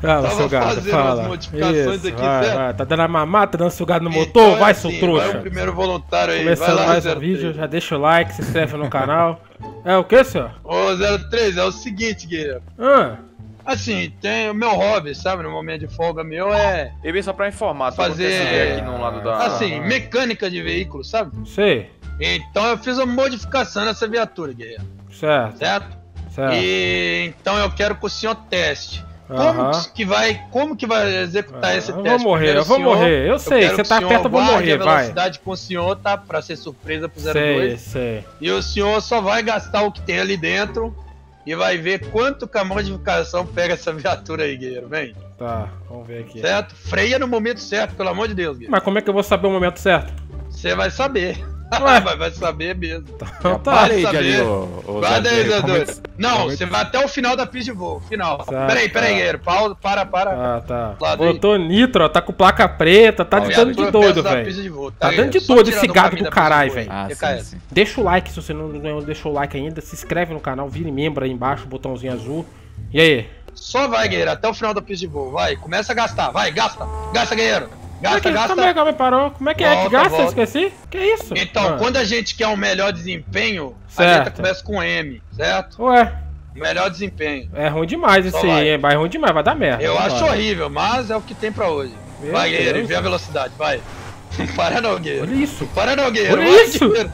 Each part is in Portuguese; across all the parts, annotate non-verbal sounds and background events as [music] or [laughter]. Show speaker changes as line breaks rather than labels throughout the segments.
Fala,
Tava
seu gado,
fazendo
fala. Isso,
aqui,
vai,
certo?
vai. Tá dando a mamata, dando sugado no
Então
motor?
é
vai,
assim,
seu
Vai
trouxa.
o primeiro voluntário aí.
Começando
vai lá,
mais um
03.
vídeo, já deixa o like, se inscreve no canal. É o que, senhor?
Ô, 03, é o seguinte, guerreiro.
Ah,
Assim, tem o meu hobby, sabe? No momento de folga meu é.
E bem só pra informar,
fazer
aqui no lado da.
Assim, mecânica de veículo, sabe?
sei.
Então eu fiz uma modificação nessa viatura, guerreiro.
Certo,
Certo?
certo.
E então eu quero que o senhor teste. Como que vai, como que vai executar
Ah,
esse
eu vou
teste?
morrer,
Primeiro
eu vou
senhor-
morrer, eu sei, você tá perto, eu vou morrer,
a
vai.
velocidade com o senhor, tá? Pra ser surpresa pro 02.
Sei, sei.
E o senhor só vai gastar o que tem ali dentro e vai ver quanto que a modificação pega essa [laughs] viatura aí, guerreiro. Vem,
Tá, vamos ver aqui.
certo? Freia no momento certo, pelo amor de Deus, guerreiro.
Mas como é que eu vou saber o momento certo?
Você vai saber. [laughs]
Ué.
vai, vai saber mesmo.
Então tá.
Guarda aí,
como
Zé
que-
Não,
como
você vai até o final da pista de voo. Final.
Certo.
Peraí, peraí, guerreiro. Pausa, para, para.
Ah, tá.
Aí.
Botou nitro, ó, tá com placa preta, tá de dando de doido, velho. Tá
guerreiro?
dando de doido esse gado do caralho, velho.
Ah.
Deixa o like se você não, não deixou o like ainda, se inscreve no canal, vire membro aí embaixo, botãozinho azul. E aí?
Só vai, guerreiro, até o final da pista de voo. Vai, começa a gastar. Vai, gasta. Gasta, guerreiro.
Como é
Gasta,
que,
gasta.
Como é que ela parou? Como é que é que
Volta,
gasta?
volta.
Esqueci? Que isso?
Então,
Ah.
quando a gente quer um melhor desempenho, a
Certo.
letra começa com M, certo?
Ué,
Melhor desempenho.
é ruim demais esse
Só
aí?
Vai
ruim demais, vai dar merda.
Eu acho horrível, mas é o que tem pra hoje.
Meu
vai, guerreiro, vê a velocidade, vai. [laughs] Para não, guerreiro.
Olha isso.
Para não, guerreiro.
Olha
vai,
isso. Olha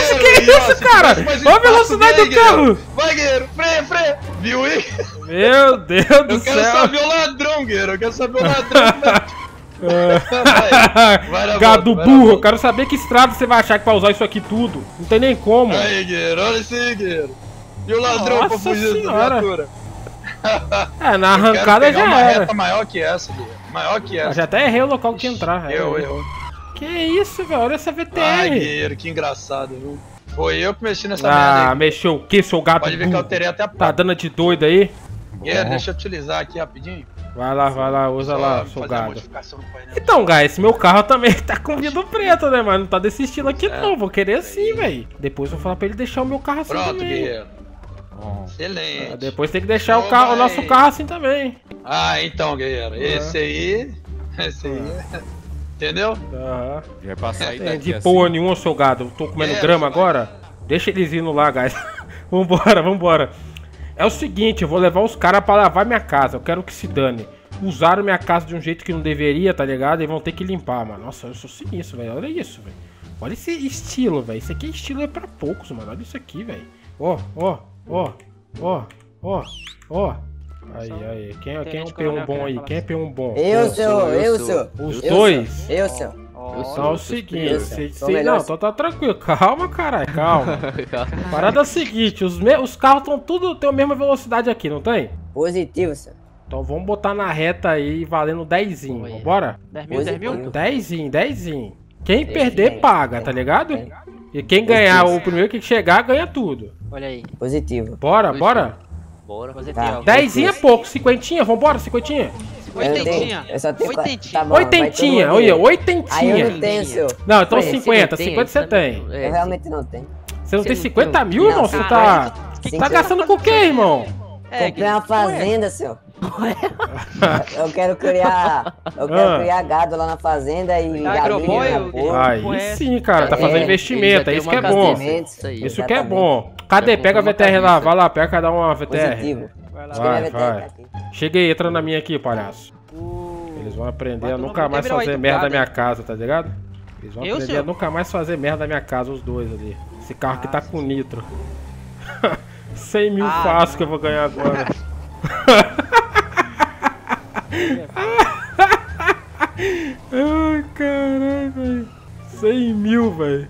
isso, que isso, cara? Olha a velocidade
vem,
do
guerreiro.
carro.
Vai, guerreiro, freia, freia. Viu aí?
Meu Deus do
Eu quero
céu.
saber o ladrão, guerreiro. Eu quero saber o ladrão. [laughs] Vai, vai na
Gado
volta, vai
burro, eu quero saber que estrada você vai achar que pra usar isso aqui tudo. Não tem nem como.
Aí, guerreiro, olha isso aí, guerreiro. E o ladrão pra
Nossa
fugir dessa
senhora.
viatura? [laughs]
É, na
Eu
arrancada já
uma
era.
reta maior que essa, guerreiro. Maior que
Eu
essa.
já até errei o local que entrar.
Eu,
é.
eu.
Que isso, velho? Olha essa
Ai,
VTR.
guerreiro, que engraçado, viu? Foi eu que mexi nessa merda
Ah,
aí.
mexeu o que, seu gato
Pode ver que eu
burro?
alterei até a
Tá dando de doido aí?
Guerreiro, deixa eu utilizar aqui rapidinho.
Vai lá, vai lá, usa lá,
fazer
seu
a
gado.
modificação no painel.
Então, guys, esse meu carro também [laughs] tá com vidro preto, né, mano? Não tá desse estilo aqui
É.
não, vou querer assim, velho. Depois eu vou falar pra ele deixar o meu carro assim
Pronto,
também.
guerreiro.
Bom.
Excelente.
Ah, Depois tem que deixar o, carro, o nosso carro assim também.
Ah, então, guerreiro. Esse aí. Esse aí. [laughs] Entendeu?
Aham.
Já vai passar aí
Tem
daqui
de
assim.
porra nenhuma, seu gado. Eu tô comendo
É,
grama agora. Deixa eles indo lá, guys. [laughs] vambora, vambora. É o seguinte, eu vou levar os caras pra lavar minha casa. Eu quero que se dane. Usaram minha casa de um jeito que não deveria, tá ligado? E vão ter que limpar, mano. Nossa, eu sou sinistro, velho. Olha isso, velho. Olha esse estilo, velho. Isso aqui é estilo é pra poucos, mano. Olha isso aqui, velho. Ó, ó, ó, ó, ó, ó. Aí, aí. Quem, é- quem é um P1 bom aí? Quem é P1 bom?
Eu, senhor, eu, senhor.
Os
Eu,
dois?
Eu, senhor.
Então é o seguinte,
sou
cê-
melhor.
não, então tá tranquilo, calma, caralho, [laughs] calma. Parada é o seguinte, os, me- os carros estão tudo tem a mesma velocidade aqui, não tem?
Positivo, senhor.
Então vamos botar na reta aí valendo 10, bora?
10 mil, 10 mil?
Positivo.
10, 10. Quem
Dez,
perder
dez,
paga, tá ligado? E quem ganhar o primeiro que chegar ganha tudo.
Olha aí.
Positivo.
Bora,
Pois
bora.
Bora.
Tá.
teu.
10 é pouco, cinquentinha, vambora, cinquentinha.
Tenho-
Oitentinha.
Eu tenho.
Oitentinha.
Tá bom,
Oitentinha, olha, oitentinha.
Aí eu não tenho, senhor.
Não, então
Ué, se
50,
não tem,
50 você tem.
é,
Eu realmente não tenho.
Você não
Você
tem
não
50
tem?
mil,
Não,
irmão? Você tá,
Que
tá gastando com o quê, irmão?
É,
Comprei uma fazenda, senhor. [laughs] Eu quero criar. Eu quero
Ah.
criar gado lá na fazenda e
agroboy.
Aí sim, cara, tá
É,
fazendo investimento, é
já
isso que é bom.
Isso aí.
Isso que é bom. Cadê? Pega a VTR lá, vai lá, pega cada uma VTR.
Positivo.
Vai lá.
Vai, vai. Cheguei, entra na minha aqui, palhaço.
O-
Eles vão aprender a nunca mais fazer merda na minha casa, tá ligado? Eles vão
Eu,
aprender a nunca mais fazer merda na minha casa, os dois ali. Esse carro aqui tá com nitro. [laughs] 100 mil
Ah,
fácil que eu vou ganhar agora. [laughs] [laughs] Ai, caralho, velho. 100 mil, velho.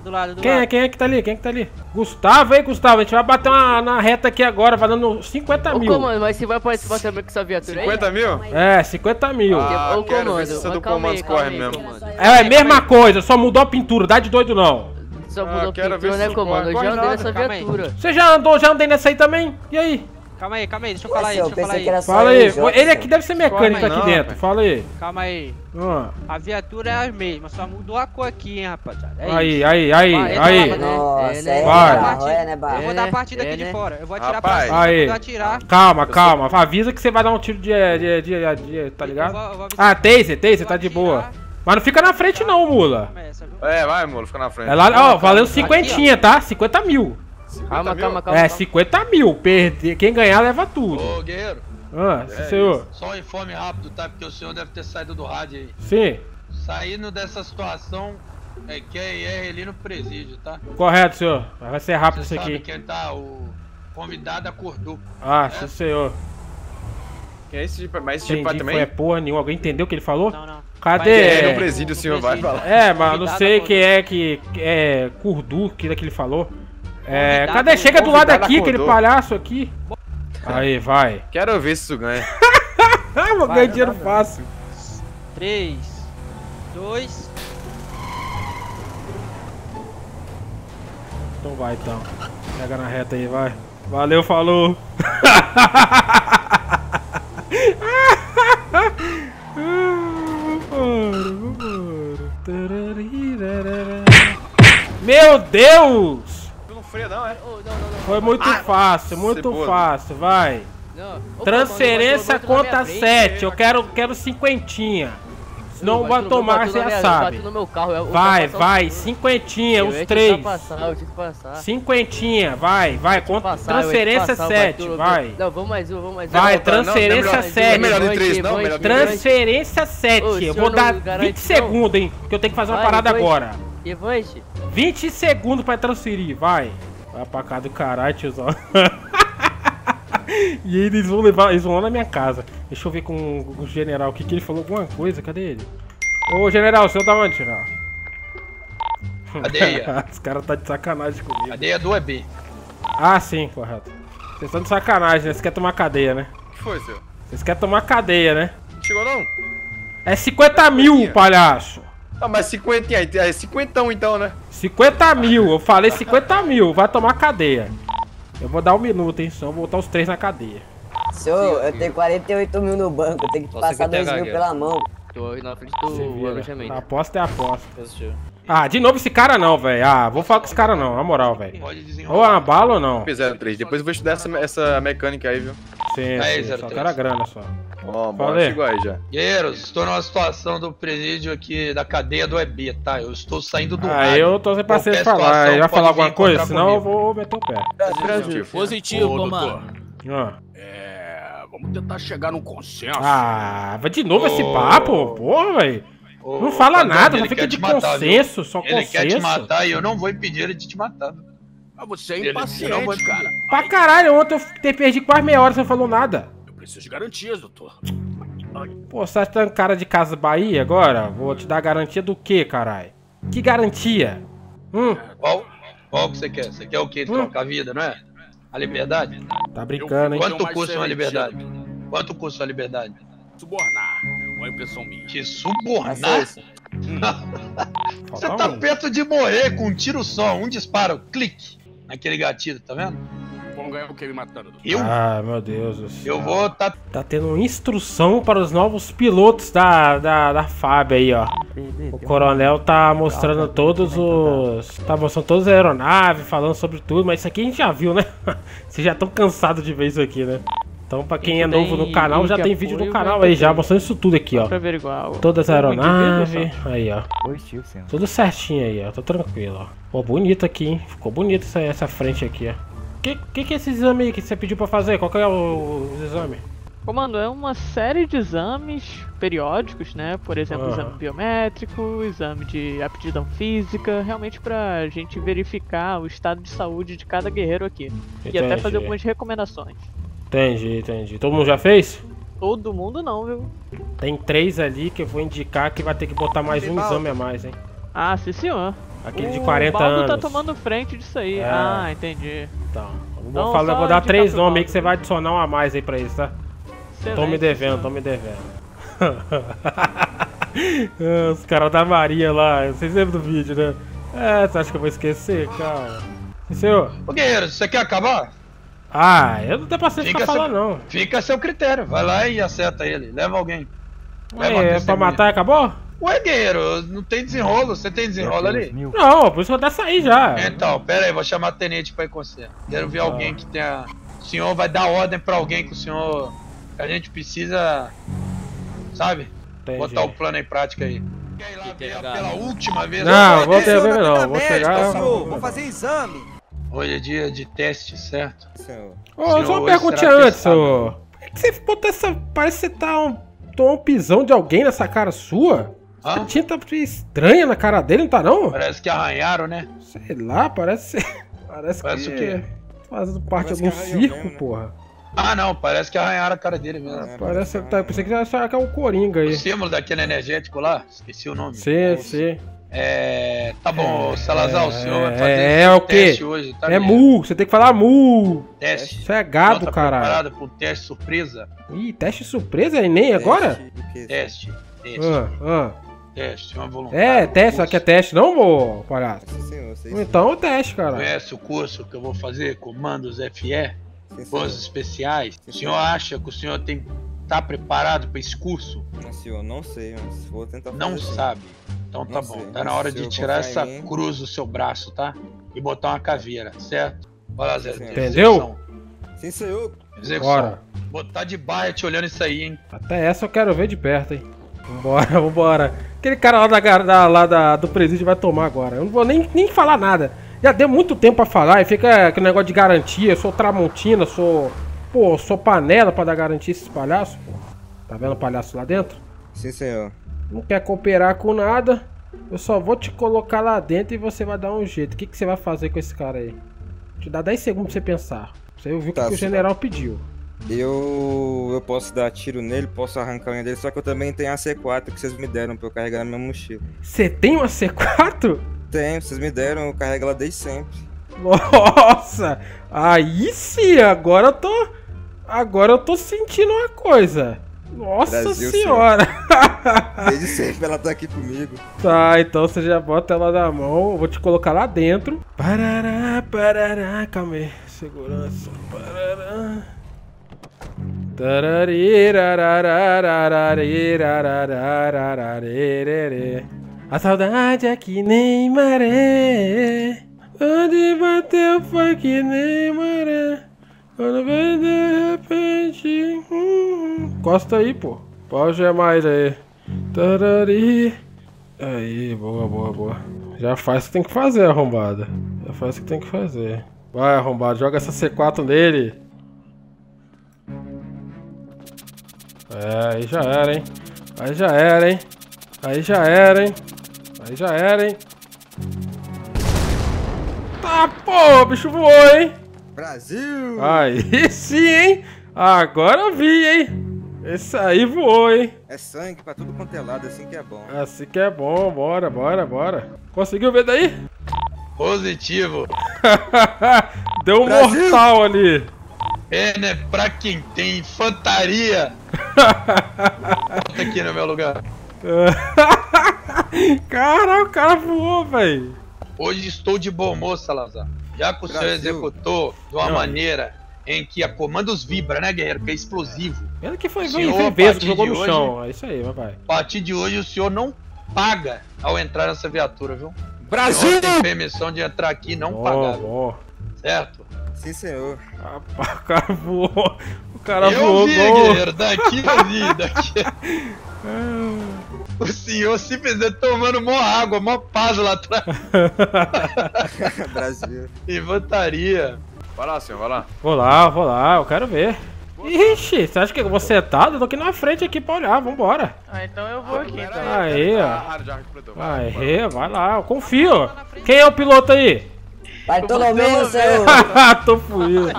Fica do lado, do
Quem é,
lado.
quem é que tá ali? Quem é que tá ali? Gustavo, hein, Gustavo? A gente vai bater uma, na reta aqui agora, valendo 50
Ô
mil.
comando, mas você vai participar também com essa viatura aí?
50 mil?
É, 50 mil.
Ah,
Ô
quero ver
comando,
se essa
mas
do
aí,
comando
calma
corre
aí,
mesmo.
comando.
É a mesma coisa, só mudou a pintura, dá de doido não.
Só
Ah,
mudou
quero ver
pintura,
se
né, comando? Eu já andei
nada,
nessa
aí.
viatura.
Você já andou, já andei nessa aí também? E aí?
Calma aí, calma aí, deixa eu falar aí,
senhor,
deixa eu falar aí.
só
Fala aí.
Jota,
Ele aqui deve ser mecânico aqui
não,
dentro.
velho.
Fala aí.
Calma aí.
Ah,
A viatura é a mesma, só mudou a cor aqui, hein, rapaziada. É
Aí,
isso.
aí, aí,
Vai, entra
aí.
lá,
Nossa,
É, né?
é,
Vai.
né? É, né,
Eu vou
É,
dar a
né?
partida aqui
É,
de
né?
fora. Eu vou atirar
Rapaz.
pra cima.
Aí.
Eu atirar.
Calma, calma. Avisa que você vai dar um tiro de. de, de, de- de- tá ligado?
Eu vou- eu vou.
Ah, taser, taser, tá
vou
de boa. Mas não fica na frente não, mula.
É, vai, mano, fica na frente.
É lá, ó, valeu cinquentinha, tá? 50 mil.
Calma, calma, calma.
É,
calma.
50 mil. Perder, quem ganhar leva tudo.
Ô, guerreiro,
Ah, sim, senhor.
só um informe rápido, tá? Porque o senhor deve ter saído do rádio aí.
Sim,
Saindo dessa situação, é QR ali no presídio, tá?
correto, senhor. Vai ser rápido
Você
isso
sabe
aqui.
quem tá? O convidado acordou.
Ah, sim, senhor.
Quem é esse tipo? Mas esse tipo
Entendi,
também?
foi é porra nenhuma. Alguém entendeu o que ele falou?
Não, não.
Cadê?
É, no presídio o senhor vai falar.
É, mas eu não sei quem é que. É. Kurdu, que que ele falou. É.
Convidado,
Cadê? Chega do lado aqui, aquele palhaço aqui. Aí, vai.
Quero ver se isso ganha. [laughs]
Vou ganhar dinheiro fácil.
3, 2,
Então vai então. Pega na reta aí, vai. Valeu, falou. [laughs] Meu Deus!
Não, é?
Ô, não, não, não.
Foi muito fácil, muito
cebola.
fácil, vai.
Não.
Transferência
mano,
conta
bateu na minha frente.
7, eu quero, quero cinquentinha. Senão vai tomar, você já sabe.
bateu no meu carro,
Vai, vai, cinquentinha,
Eu
os três.
tentar passar, eu tinha que passar.
Cinquentinha, vai, vai, conta, transferência
passar,
7,
bateu no-
vai.
Não, vamos mais um, vamos mais um.
Vai,
tá,
transferência
é melhor-
7.
é melhor em três, não.
Transferência 7.
Ô, o
Eu vou dar
garante,
20
não?
segundos, hein? Que eu tenho que fazer uma parada agora.
Evante.
20 segundos pra transferir, vai. Vai pra cá do caralho, tiozão. [laughs] e eles vão levar, eles vão lá na minha casa. Deixa eu ver com o general aqui, que ele falou alguma coisa, cadê ele? Ô general, o senhor tá onde, general? [laughs]
Cadeia.
Os caras tá de sacanagem comigo.
Cadeia do EB.
Ah, sim, correto. Vocês estão de sacanagem, né? Vocês querem tomar cadeia, né?
O que foi, seu?
Vocês querem tomar cadeia, né?
Chegou não?
É 50 mil, palhaço.
Ah, mas 50, é 50 então, né?
50 mil, eu falei 50 mil, vai tomar cadeia. Eu vou dar um minuto, hein? Só vou botar os três na cadeia.
Senhor, eu tenho 48 mil no banco, eu tenho que
Só
passar 2
secretário,
mil
Guerra.
pela mão.
Tô na frente do
vira.
alojamento.
Aposta é aposta.
Positivo.
Ah, de novo esse cara não, velho. Ah, vou falar com esse cara não, na moral, velho. Ou é uma bala ou não?
Fizeram 3. Depois eu vou estudar essa, essa mecânica aí, viu?
Sim,
Aí,
sim, só
03.
quero a grana só.
Ó, bora,
Falei.
chegou aí já.
Guerreiros, estou numa situação do presídio aqui da cadeia do EB, tá? Eu estou saindo do
Ah, eu tô sem paciência falar. Ele vai falar alguma coisa? Senão eu
comigo.
vou meter o pé.
Positivo, comando.
Ah,
É, vamos tentar chegar num consenso.
Ah, vai de novo esse
Ô.
papo, porra, velho.
Ô,
Não fala nada,
ele
não fica de
matar, viu?
consenso, só
Ele quer te
consenso.
matar e eu não vou impedir ele de te matar.
Ah, você é
Ele-
impaciente,
não
cara.
Pra caralho, ontem eu te perdi quase meia hora, você não falou nada.
Eu preciso de garantias, doutor.
Pô, você tá com cara de Casa Bahia agora? Vou te dar garantia do quê, caralho? Que garantia? Hum,
Qual? Qual que você quer? Você quer o quê? Trocar a vida, não é? A liberdade?
tá brincando, hein?
Quanto custa uma liberdade? Quanto custa uma liberdade?
Subornar. Uma impressão minha.
Te subornar?
isso. [laughs]
Você tá perto de morrer com um tiro só, um disparo, clique. Naquele gatilho, tá vendo?
Vamos ganhar o que me matando.
Eu,
Ah, meu Deus do céu.
eu vou tá
Tá tendo instrução para os novos pilotos da, da, da FAB aí, ó. O coronel tá mostrando todos os. Tá mostrando todas as aeronaves, falando sobre tudo, mas isso aqui a gente já viu, né? [laughs] Vocês já estão cansados de ver isso aqui, né? Então, pra quem é novo no canal, já tem vídeo no canal aí já, mostrando isso tudo aqui, ó. Todas as aeronaves. Aí, ó. Tudo certinho aí, ó. Tô tranquilo, ó. Pô, bonito aqui, hein? Ficou bonito essa, essa frente aqui, ó. Que, que que é esse exame aí que você pediu pra fazer? Qual que é o, os exame?
Comando, é uma série de exames periódicos, né? Por exemplo,
Ah.
exame biométrico, exame de aptidão física, realmente pra gente verificar o estado de saúde de cada guerreiro aqui. E até
Entendi.
fazer algumas recomendações.
Entendi, entendi. Todo mundo já fez?
Todo mundo não, viu?
Tem três ali que eu vou indicar que vai ter que botar mais um exame a mais, hein?
Ah, sim senhor.
Aquele de
o
40
Baldo
anos.
tá tomando frente disso aí.
É.
Ah, entendi.
Então, eu vou,
Então,
falar, vou dar três nomes aí que você vai adicionar um a mais aí pra eles, tá? Tô me
Excelente,
devendo,
senhor.
tô me devendo. [laughs] Os caras da Maria lá, vocês lembram do vídeo, né? É, você acha que eu vou esquecer? Calma. Sim, senhor?
Ô guerreiro, você quer acabar?
Ah, eu não tenho paciência
fica pra
falar,
seu,
não.
Fica a seu critério, vai lá e acerta ele, leva alguém.
Ué, é pra matar e acabou?
Ué, guerreiro, não tem desenrolo, você tem desenrolo ali?
Não, por isso eu até saí já.
Então, pera aí, vou chamar a tenente pra ir com você. Quero ver alguém que tenha... O senhor vai dar ordem pra alguém que o senhor... A gente precisa... Sabe?
Entendi.
Botar o plano em prática aí. Quer ir lá ver pela última vez?
Não, vou ter não, vou chegar...
Vou fazer exame.
Hoje é dia de teste, certo?
Ô, só uma perguntinha antes, senhor. Por que você botou essa. Parece que você tá um pisão de alguém nessa cara sua?
Hã?
Essa tinta estranha na cara dele, não tá não?
Parece que arranharam, né?
Sei lá, parece. [laughs] Parece,
parece
que. Fazendo parte de algum circo,
né?
porra.
Ah, não, parece que arranharam a cara dele mesmo.
É,
parece, tá, pensei que era só aquele é o Coringa aí.
O símbolo daquele energético lá, esqueci o nome.
Sim, sim.
É. Tá bom, Salazar, o senhor vai fazer
é,
é
o
teste hoje, tá?
É
mesmo?
mu, você tem que falar mu.
Teste.
Isso é gado,
tá
caralho.
preparado pro teste surpresa?
Ih, teste surpresa, Enem,
teste, agora?
Teste, teste.
Ah, ah.
Teste, uma voluntária.
É, teste,
só
que é teste, não, ô palhaço?
Sim, senhor, sim,
senhor. Então, teste, cara.
Conhece o curso que eu vou fazer, comandos FE, coisas especiais?
Sim,
o
senhor
acha que o senhor tem tá preparado para esse curso?
Não, senhor, não sei, mas vou tentar fazer. Não assim.
sabe. Então tá bom, tá na hora de tirar essa cruz do seu braço, tá? E botar uma caveira, certo? Bora, Zé.
Entendeu?
Sim, senhor.
Execução.
Bora.
Botar tá de baia te olhando isso aí, hein?
Até essa eu quero ver de perto, hein? Vambora, [laughs] vambora. Aquele cara lá, da, da, lá da, do presídio vai tomar agora. Eu não vou nem, nem falar nada. Já deu muito tempo pra falar e fica aquele negócio de garantia. Eu sou Tramontina, sou. Pô, sou panela pra dar garantia esses palhaços, pô. Tá vendo o palhaço lá dentro?
Sim, senhor
não quer cooperar com nada. Eu só vou te colocar lá dentro e você vai dar um jeito. O que, que você vai fazer com esse cara aí? Te dá 10 segundos pra você pensar. Você ouviu o
tá,
que, que
o
general pediu.
Eu. eu posso dar tiro nele, posso arrancar a unha dele, só que eu também tenho a C4 que vocês me deram pra eu carregar na minha mochila.
Você tem uma C4?
Tenho, vocês me deram, eu carrego ela desde sempre.
Nossa! Aí sim, agora eu tô. Agora eu tô sentindo uma coisa. Nossa
Brasil
senhora! Sempre. [laughs]
Desde sempre ela tá aqui comigo.
Tá, então você já bota ela na mão. Eu vou te colocar lá dentro. Parará, parará. Calma aí. Segurança. Parará. A saudade é que nem maré. Onde bateu foi que nem maré. Quando vem de repente. hum, Encosta aí, pô. Pode mais aí. Tarari. Aí, boa, boa, boa. Já faz o que tem que fazer, arrombada. Já faz o que tem que fazer. Vai, arrombado, joga essa C4 nele. É, aí já era, hein? Aí já era, hein? Aí já era, hein? Aí já era, hein? Tá, pô, o bicho voou, hein?
Brasil!
Aí sim, hein? Agora eu vi, hein? Esse aí voou, hein?
É sangue pra tudo quanto é lado, assim que é bom.
Assim que é bom, bora, bora, bora. Conseguiu ver daí?
Positivo. [laughs]
Deu um
Brasil!
mortal ali.
É, né? Pra quem tem infantaria. Volta [laughs] aqui no meu lugar. [laughs]
Cara, o cara voou, velho.
Hoje estou de bom moço, Salazar. Já que o senhor
Brasil.
executou de uma
Não.
maneira em que a comandos vibra, né, guerreiro? Que é explosivo.
Ele que foi,
Senhor,
vezes
partir
que jogou
de
no
hoje-
chão. É isso aí, vai.
A partir de hoje o senhor não paga ao entrar nessa viatura, viu? O
Brasil!
senhor tem permissão de entrar aqui e não
Bom,
pagar,
bom.
certo?
Sim, senhor.
Rapaz, [laughs] o cara voou. O cara
eu
voou
vi, guerreiro, daqui eu vi, daqui. [laughs] o senhor simplesmente tomando mó água, mó paz lá atrás. [laughs]
Brasil.
Infantaria.
Vai lá, senhor, vai lá.
Vou lá, vou lá, eu quero ver. Ixi, você acha que eu vou sentar? Eu tô aqui na frente aqui pra olhar, vambora.
Ah, então eu vou aqui, então.
Aí, ó.
Ah, já completou. vai.
Aê, vai lá, eu confio. Quem é o piloto aí?
Vai todo mundo, seu. [laughs]
tô fuído.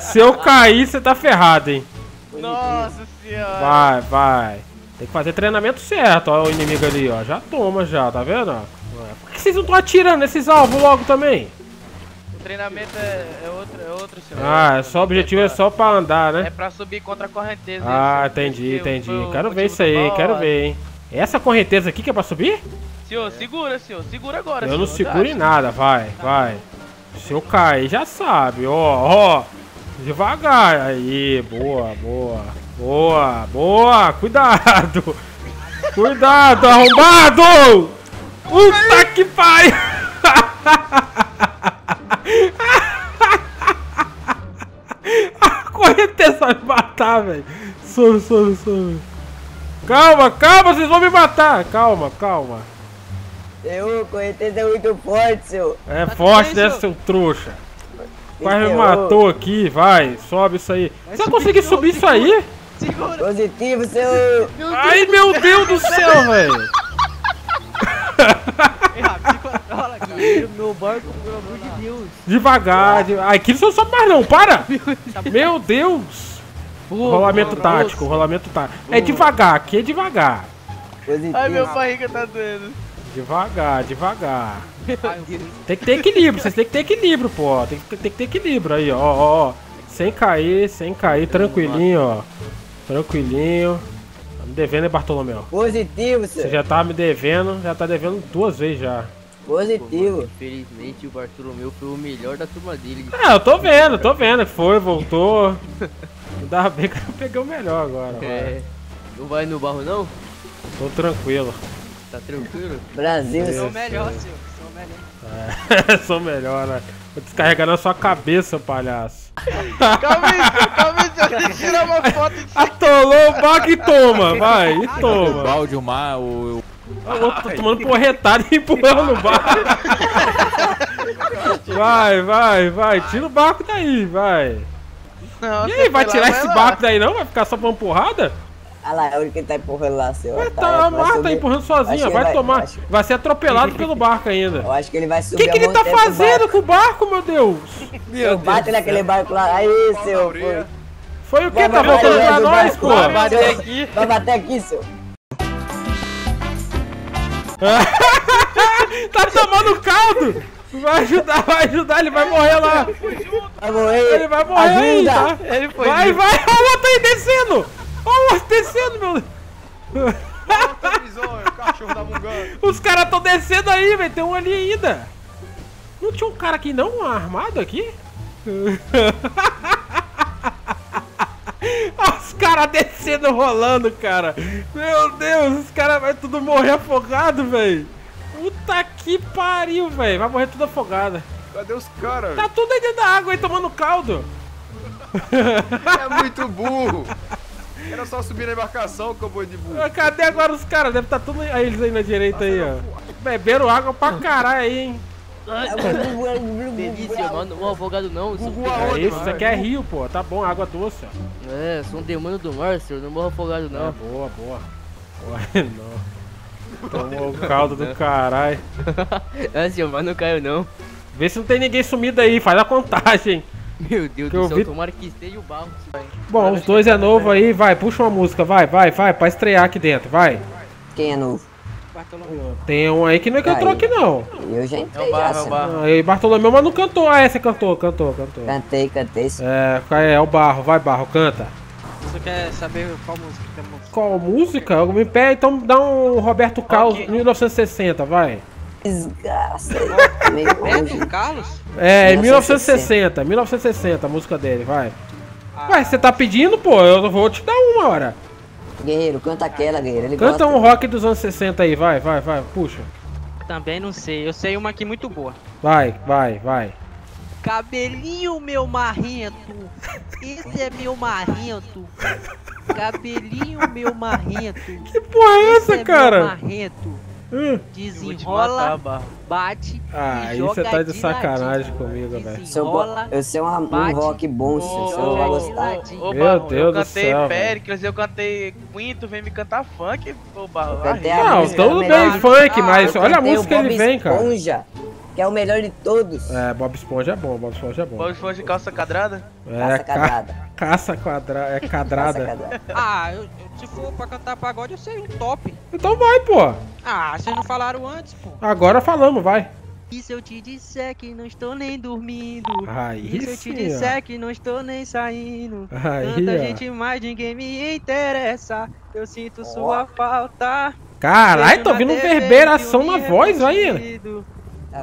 Se eu cair, você tá ferrado, hein?
Nossa senhora.
Vai, vai. Tem que fazer treinamento certo, ó, o inimigo ali, ó. Já toma, já, tá vendo? Por que vocês não estão atirando nesses alvos logo também?
O treinamento é, é outro, é outro, senhor.
Ah, é só o objetivo é só pra andar,
É
né?
pra subir contra a correnteza.
Ah, entendi, entendi.
o
Quero ver isso aí, quero ver, hein? Essa correnteza aqui que é pra subir?
Senhor, segura, senhor. Segura agora,
Eu não
senhor.
seguro em nada, vai, vai. Se eu cair, já sabe, ó, ó. Devagar. Aí, boa, boa. Boa, boa. Cuidado. Cuidado, arrombado. Puta que pariu. A correnteza vai me matar, velho. Sobe, sobe, sobe. Calma, calma, vocês vão me matar. Calma, calma.
Seu, correnteza é muito forte, seu.
É forte, né, seu trouxa? Quase me
Seu.
matou aqui, vai, sobe isso aí. Você vai conseguir subir isso aí?
Segura.
Positivo, seu.
Ai, meu Deus do céu, velho.
Meu barco, pelo amor de Deus.
Devagar, de... Ai, aqui não sobe mais não, para! Meu Deus! Rolamento tático, rolamento tático. É devagar, aqui é devagar.
Positivo.
Ai, meu barriga tá doendo.
Devagar, devagar. Tem que ter equilíbrio, vocês têm que ter equilíbrio, pô. Tem que, tem que ter equilíbrio aí, ó, ó, ó. Sem cair, sem cair, tranquilinho, ó. Tranquilinho. Tá me devendo, hein, Bartolomeu?
Positivo,
Você
seu.
já tá me devendo, já tá devendo duas vezes já.
Positivo.
Infelizmente, o Bartolomeu foi o melhor da turma dele.
É, eu tô vendo, tô vendo que foi, voltou. [laughs] Ainda bem que eu peguei o melhor agora.
É. Não vai no barro, não?
Tô tranquilo.
Tá tranquilo?
Brasil,
Sou
seu.
o melhor, seu. Sou o melhor.
É, [laughs] sou melhor, né? Vou descarregar na sua cabeça, palhaço.
Calma aí, calma aí, deixa eu tirar uma foto de
Atolou o barco e toma, [laughs] vai, e
O
toma.
balde, o mar, o.
O outro tá tomando porretada e [laughs] empurrando o barco. Vai, vai, vai, tira o barco daí, vai.
Não,
E aí, vai
lá,
tirar
vai
esse barco daí não? Vai ficar só pra uma porrada?
Olha lá, é o que tá empurrando lá, seu.
Vai,
otário.
tá, a Marta tá
subir-
empurrando sozinha,
que
vai
vai-
tomar.
acho-
Vai ser atropelado pelo [laughs] barco ainda.
Eu acho que ele vai
O
subir
que, que
a
ele tá
o
fazendo
barco.
com o barco, meu Deus? [laughs]
Eu bate naquele barco lá. Aí, seu. Foi.
Foi o que? Tá voltando pra nós,
barco,
pô?
Vai bater aqui. Vai bater aqui, seu. [laughs]
Tá tomando caldo! Vai ajudar, vai ajudar, ele vai morrer lá!
Vai morrer.
Ele vai morrer aí,
Ajuda.
tá? Ele foi vai, vai! Olha o outro aí descendo! Olha o outro descendo, meu
cachorro da munganga.
Os caras estão descendo aí, velho. Tem um ali ainda. Não tinha um cara aqui não, armado aqui? [laughs] Olha os caras descendo, rolando, cara. Meu Deus, os caras vão tudo morrer afogado, velho. Puta que pariu, velho. Vai morrer tudo afogado.
Cadê os caras?
Tá tudo aí dentro da água aí, tomando caldo.
É muito burro. Era só subir na embarcação que eu vou de burro.
Ah, Cadê agora os caras? Deve estar tudo aí, eles aí na direita aí, ó. Beberam água pra [laughs] caralho aí, hein.
Delícia, mano. Não afogado não. Sou
Gugu
É isso, isso aqui é rio, pô. Tá bom, água doce, ó.
É, sou um demônio do mar, senhor. Não morro afogado
É,
não.
boa, boa. Boa, [laughs] não. Tomou o caldo do caralho. [laughs]
É, senhor, mas não caiu não.
Vê se não tem ninguém sumido aí, faz a contagem.
Meu Deus
Que
do céu,
vi-
tomara que esteja o barro.
Bom, os dois é novo aí, vai, puxa uma música, vai, vai, vai, pra estrear aqui dentro, vai.
Quem é novo?
Bartolomeu.
Tem um aí que não cantou
Aí.
aqui não.
Eu já
É
entrei
o barro,
já,
é barro.
Aí Bartolomeu, mas não cantou. Ah, essa cantou, cantou, cantou.
Cantei, cantei. seu.
É, é o barro, vai barro, canta.
Você quer saber qual música que temos?
Qual música? Eu Me pede, então dá um Roberto Carlos,
Ok.
1960, vai.
Desgraça. Meio
Carlos?
É,
1960.
1960, 1960 a música dele, vai. Ué, você tá pedindo, pô, eu vou te dar uma hora.
Guerreiro, canta aquela, guerreiro. Ele
Canta
gosta.
um rock dos anos 60 aí, vai, vai, vai, puxa.
Também não sei. Eu sei uma aqui muito boa.
Vai, vai, vai.
Cabelinho, meu marrento. Esse é meu marrento. Cabelinho, meu marrento.
Que porra é
Esse
essa,
é meu
cara?
marrento.
Hum.
Matar,
Desenrola, bate
Ah,
e
aí
joga
você tá de sacanagem comigo, velho.
Eu, eu sei um, um rock bom, seu. O senhor vai gostar.
Ô,
Meu Deus
eu
do
cantei
céu,
Péricles, eu cantei Quinto, vem me cantar funk, ô Barro.
Eu cantei a
Não, tudo bem, funk, mas
Eu
olha a
cantei o
música que ele
Bob
vem, cara.
Esponja, que é o melhor de todos.
É, Bob Esponja é bom, Bob Esponja é bom.
For de calça quadrada?
É,
Caça
ca-
quadrada.
caça quadrada, é
Caça
cadrada.
quadrada.
Ah, eu- eu- se for pra cantar pagode, eu sei um top.
Então vai, pô.
Ah, vocês não falaram antes, pô.
Agora falamos, vai.
E se eu te disser que não estou nem dormindo?
Aí
E se eu te
sim,
disser que não estou nem saindo?
Aí,
Tanta
ó.
gente, mas ninguém me interessa. Eu sinto sua falta.
Caralho, tô ouvindo verberação na voz
é
aí.
Tá vendo?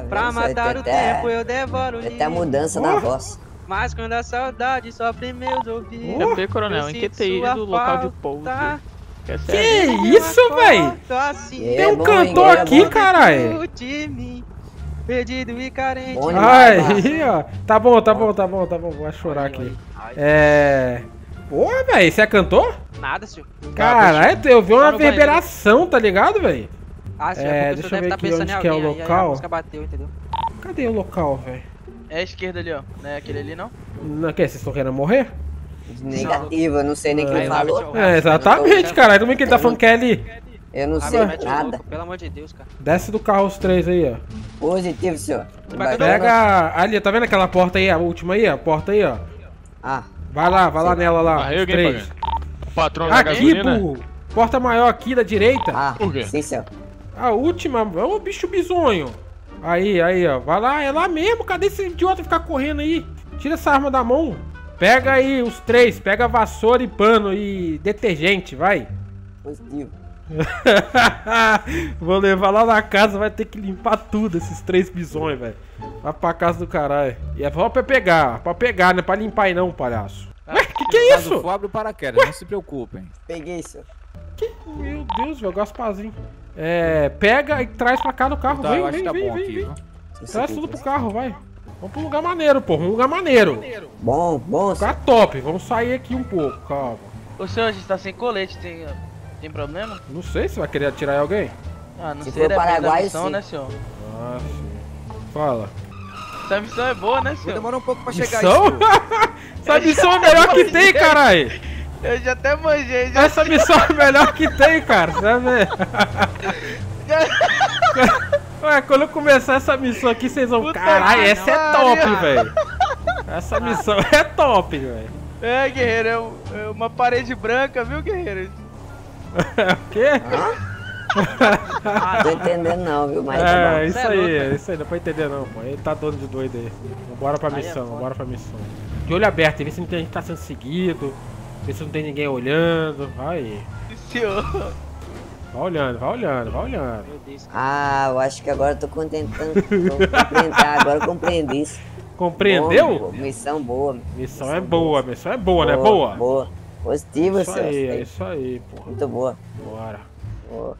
Pra matar o
até-
tempo, eu devoro
até a mudança na voz.
Mas quando a saudade sofre meus ouvidos.
É coronel, em que
sinto
TI
sua
do local de pouso. Que é
isso, véi?
Assim,
É
Tem um cantor
é
aqui, caralho.
perdido e carente.
Bom
Aí, ó. Tá bom, tá bom, tá bom, tá bom. Vou chorar aqui. É. Porra, velho, você é cantor?
Nada, senhor.
Caralho, eu vi uma reverberação, tá ligado, velho?
Ah, senhor,
É,
a
deixa eu ver
deve
aqui
estar pensando
onde
em
que é o
aí
local.
música bateu, entendeu?
Cadê o local, velho?
É a esquerda ali, ó. Não é aquele ali, não?
Não, que? Vocês estão querendo morrer?
Negativo, eu não sei nem quem
Aí,
falou.
É, exatamente, caralho. Como é que ele tá falando que é ali?
Eu não
Ah,
sei
o
nada.
pelo amor de Deus, cara.
Desce do carro os três aí, ó.
Positivo, senhor.
Vai,
Pega ali, tá vendo aquela porta aí, a última aí, a porta aí, ó.
Ah,
Vai lá, vai lá nela lá,
Aí
os
alguém
três.
O patrão da
Aqui, burro. Porta maior aqui da direita.
ah,
Por quê?
sim, senhor.
A última, é o bicho bisonho. Aí, aí, ó. Vai lá, é lá mesmo. Cadê esse idiota ficar correndo aí? Tira essa arma da mão. Pega aí os três. Pega vassoura e pano e detergente, vai.
Positivo. [laughs]
Vou levar lá na casa, vai ter que limpar tudo, esses três bisões, velho. Vai pra casa do caralho. E é só pra pegar, pra pegar, não é pra limpar aí não, palhaço. Ué, que que é isso?
abre o paraquedas, não se preocupem.
Peguei, senhor.
Meu Deus, velho, Gasparzinho. É, pega e traz pra cá no carro,
Tá,
vem,
eu acho
vem,
que tá
vem,
bom
vem,
aqui,
vem. Traz tudo pro carro, vai. Vamos pra um lugar maneiro, porra, um lugar maneiro.
Bom, bom.
Lugar top, vamos sair aqui um pouco, calma.
Ô senhor, a gente tá sem colete, tem, tem problema?
Não sei se vai querer atirar em alguém.
Ah, não
Se
sei,
for Paraguai,
missão,
sim.
né, senhor?
Ah, sim. Fala.
Essa missão é boa, né, senhor?
demorar um pouco pra chegar
Missão? [laughs] Essa missão é a melhor que tem, caralho.
Eu já até manjei, já.
Essa missão é a melhor que tem, cara. Você vai ver. [laughs] Ué, quando eu começar essa missão aqui, vocês vão. Caralho, essa é top, velho. Essa missão é top, velho.
É, guerreiro, é um- é uma parede branca, viu, guerreiro? [laughs]
O quê?
Tô entendendo não, viu? Mas tá.
É, isso
Cê é
aí,
louco,
é isso aí, não pra entender não, pô. Ele tá dono de doido aí. Vambora pra
Aí é
missão, vambora pra missão. De olho aberto, vê se não tem, a gente tá sendo seguido, vê se não tem ninguém olhando. Vai aí.
Senhor.
Vai olhando, vai olhando, vai olhando.
Ah, eu acho que agora eu tô contentando. Agora eu compreendi isso.
Compreendeu?
Boa, missão boa.
Missão é boa, missão é boa, né? Boa?
Boa. Positivo,
Isso
senhor.
aí, é isso aí, porra.
Muito boa.
Bora.
Boa.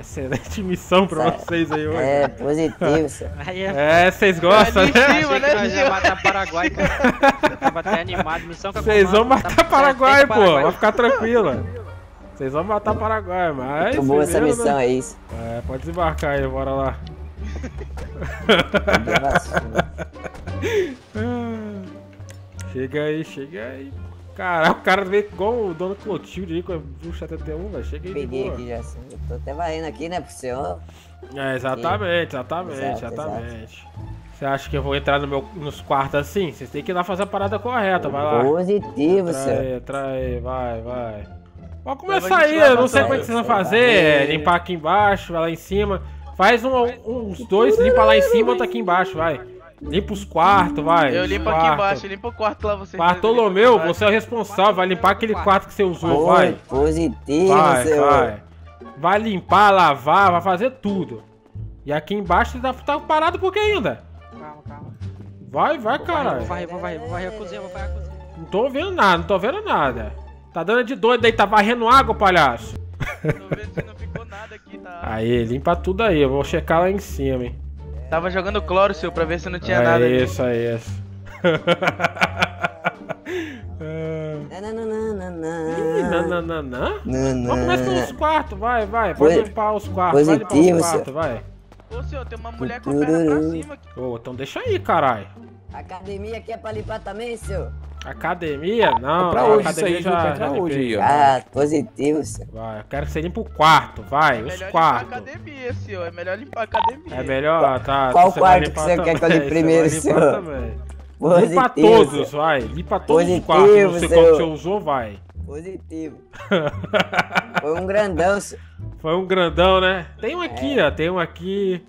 Excelente missão pra
Sério.
vocês aí hoje.
É, positivo, [laughs] senhor.
É
É, vocês gostam,
Ali
né?
cima, né,
nós ia matar Paraguai, cara. Eu [laughs] tava até animado, missão que eu
Vocês vão matar
tá-
Paraguai,
tá-
pô. Vai ficar tranquila. [laughs] Vocês vão matar Paraguai, mas.
Muito boa essa missão
né?
aí. isso.
É, pode desembarcar aí, bora lá. [laughs] Chega aí, chega aí. Cara, o cara veio igual o dono Clotilde aí com o 71, velho. Chega aí de
Peguei aqui já. assim. Eu tô até varrendo aqui, né, pro senhor.
É, exatamente, exatamente,
Exato,
exatamente. Você acha que eu vou entrar no meu, nos quartos assim? Vocês têm que ir lá fazer a parada correta, vai lá.
Positivo,
Entra
senhor.
aí, entra aí, vai, vai. Pode começar aí, eu não sei como é que vocês vão fazer. Limpar aqui embaixo, vai lá em cima. Faz um, uns dois, limpa lá em cima, outro aqui embaixo, vai. Limpa os quartos, vai.
Eu limpo aqui embaixo, limpa o quarto lá, você.
Bartolomeu, você é o responsável, vai limpar aquele quarto que você usou, vai.
Positivo,
Vai,
senhor.
vai. Vai limpar, lavar, vai fazer tudo. E aqui embaixo tá, tá parado por que ainda?
Calma, calma.
Vai, vai,
Vou
caralho.
varrer, vou varrer, vou varrer a cozinha, vou varrer a cozinha.
Não tô vendo nada, não tô vendo nada. Tá dando de doido aí, tá varrendo água, palhaço.
Tô vendo se não ficou nada aqui, tá?
Aí, limpa tudo aí, eu vou checar lá em cima, hein.
Tava jogando cloro, seu, pra ver se não tinha
é
nada ali.
isso, é isso. [laughs]
Nananana.
Vamos começar nos quartos, vai, vai. Pode limpar os quartos, vai limpar os quartos, vai.
Ô, senhor, tem uma mulher com a perna pra cima aqui.
Ô, então deixa aí, caralho.
Academia aqui é pra limpar também, senhor?
Academia? Não,
Pra
a
hoje isso
academia
aí, viu? Pra entrar hoje
limpei.
aí, ó.
Ah, positivo, senhor.
Vai, eu quero que você limpe o quarto, vai,
É
os
melhor limpar a
quartos.
academia, senhor. É melhor limpar a academia.
É melhor, tá.
Qual quarto que você quer que eu limpe primeiro,
você vai limpar
senhor? Positivo,
Limpa todos,
senhor.
vai. Limpa todos os
Positivo,
quartos. Não sei qual que
senhor.
você usou, vai.
Positivo. [laughs] Foi um grandão, senhor.
Foi um grandão, né? Tem um aqui, ó. Tem um aqui.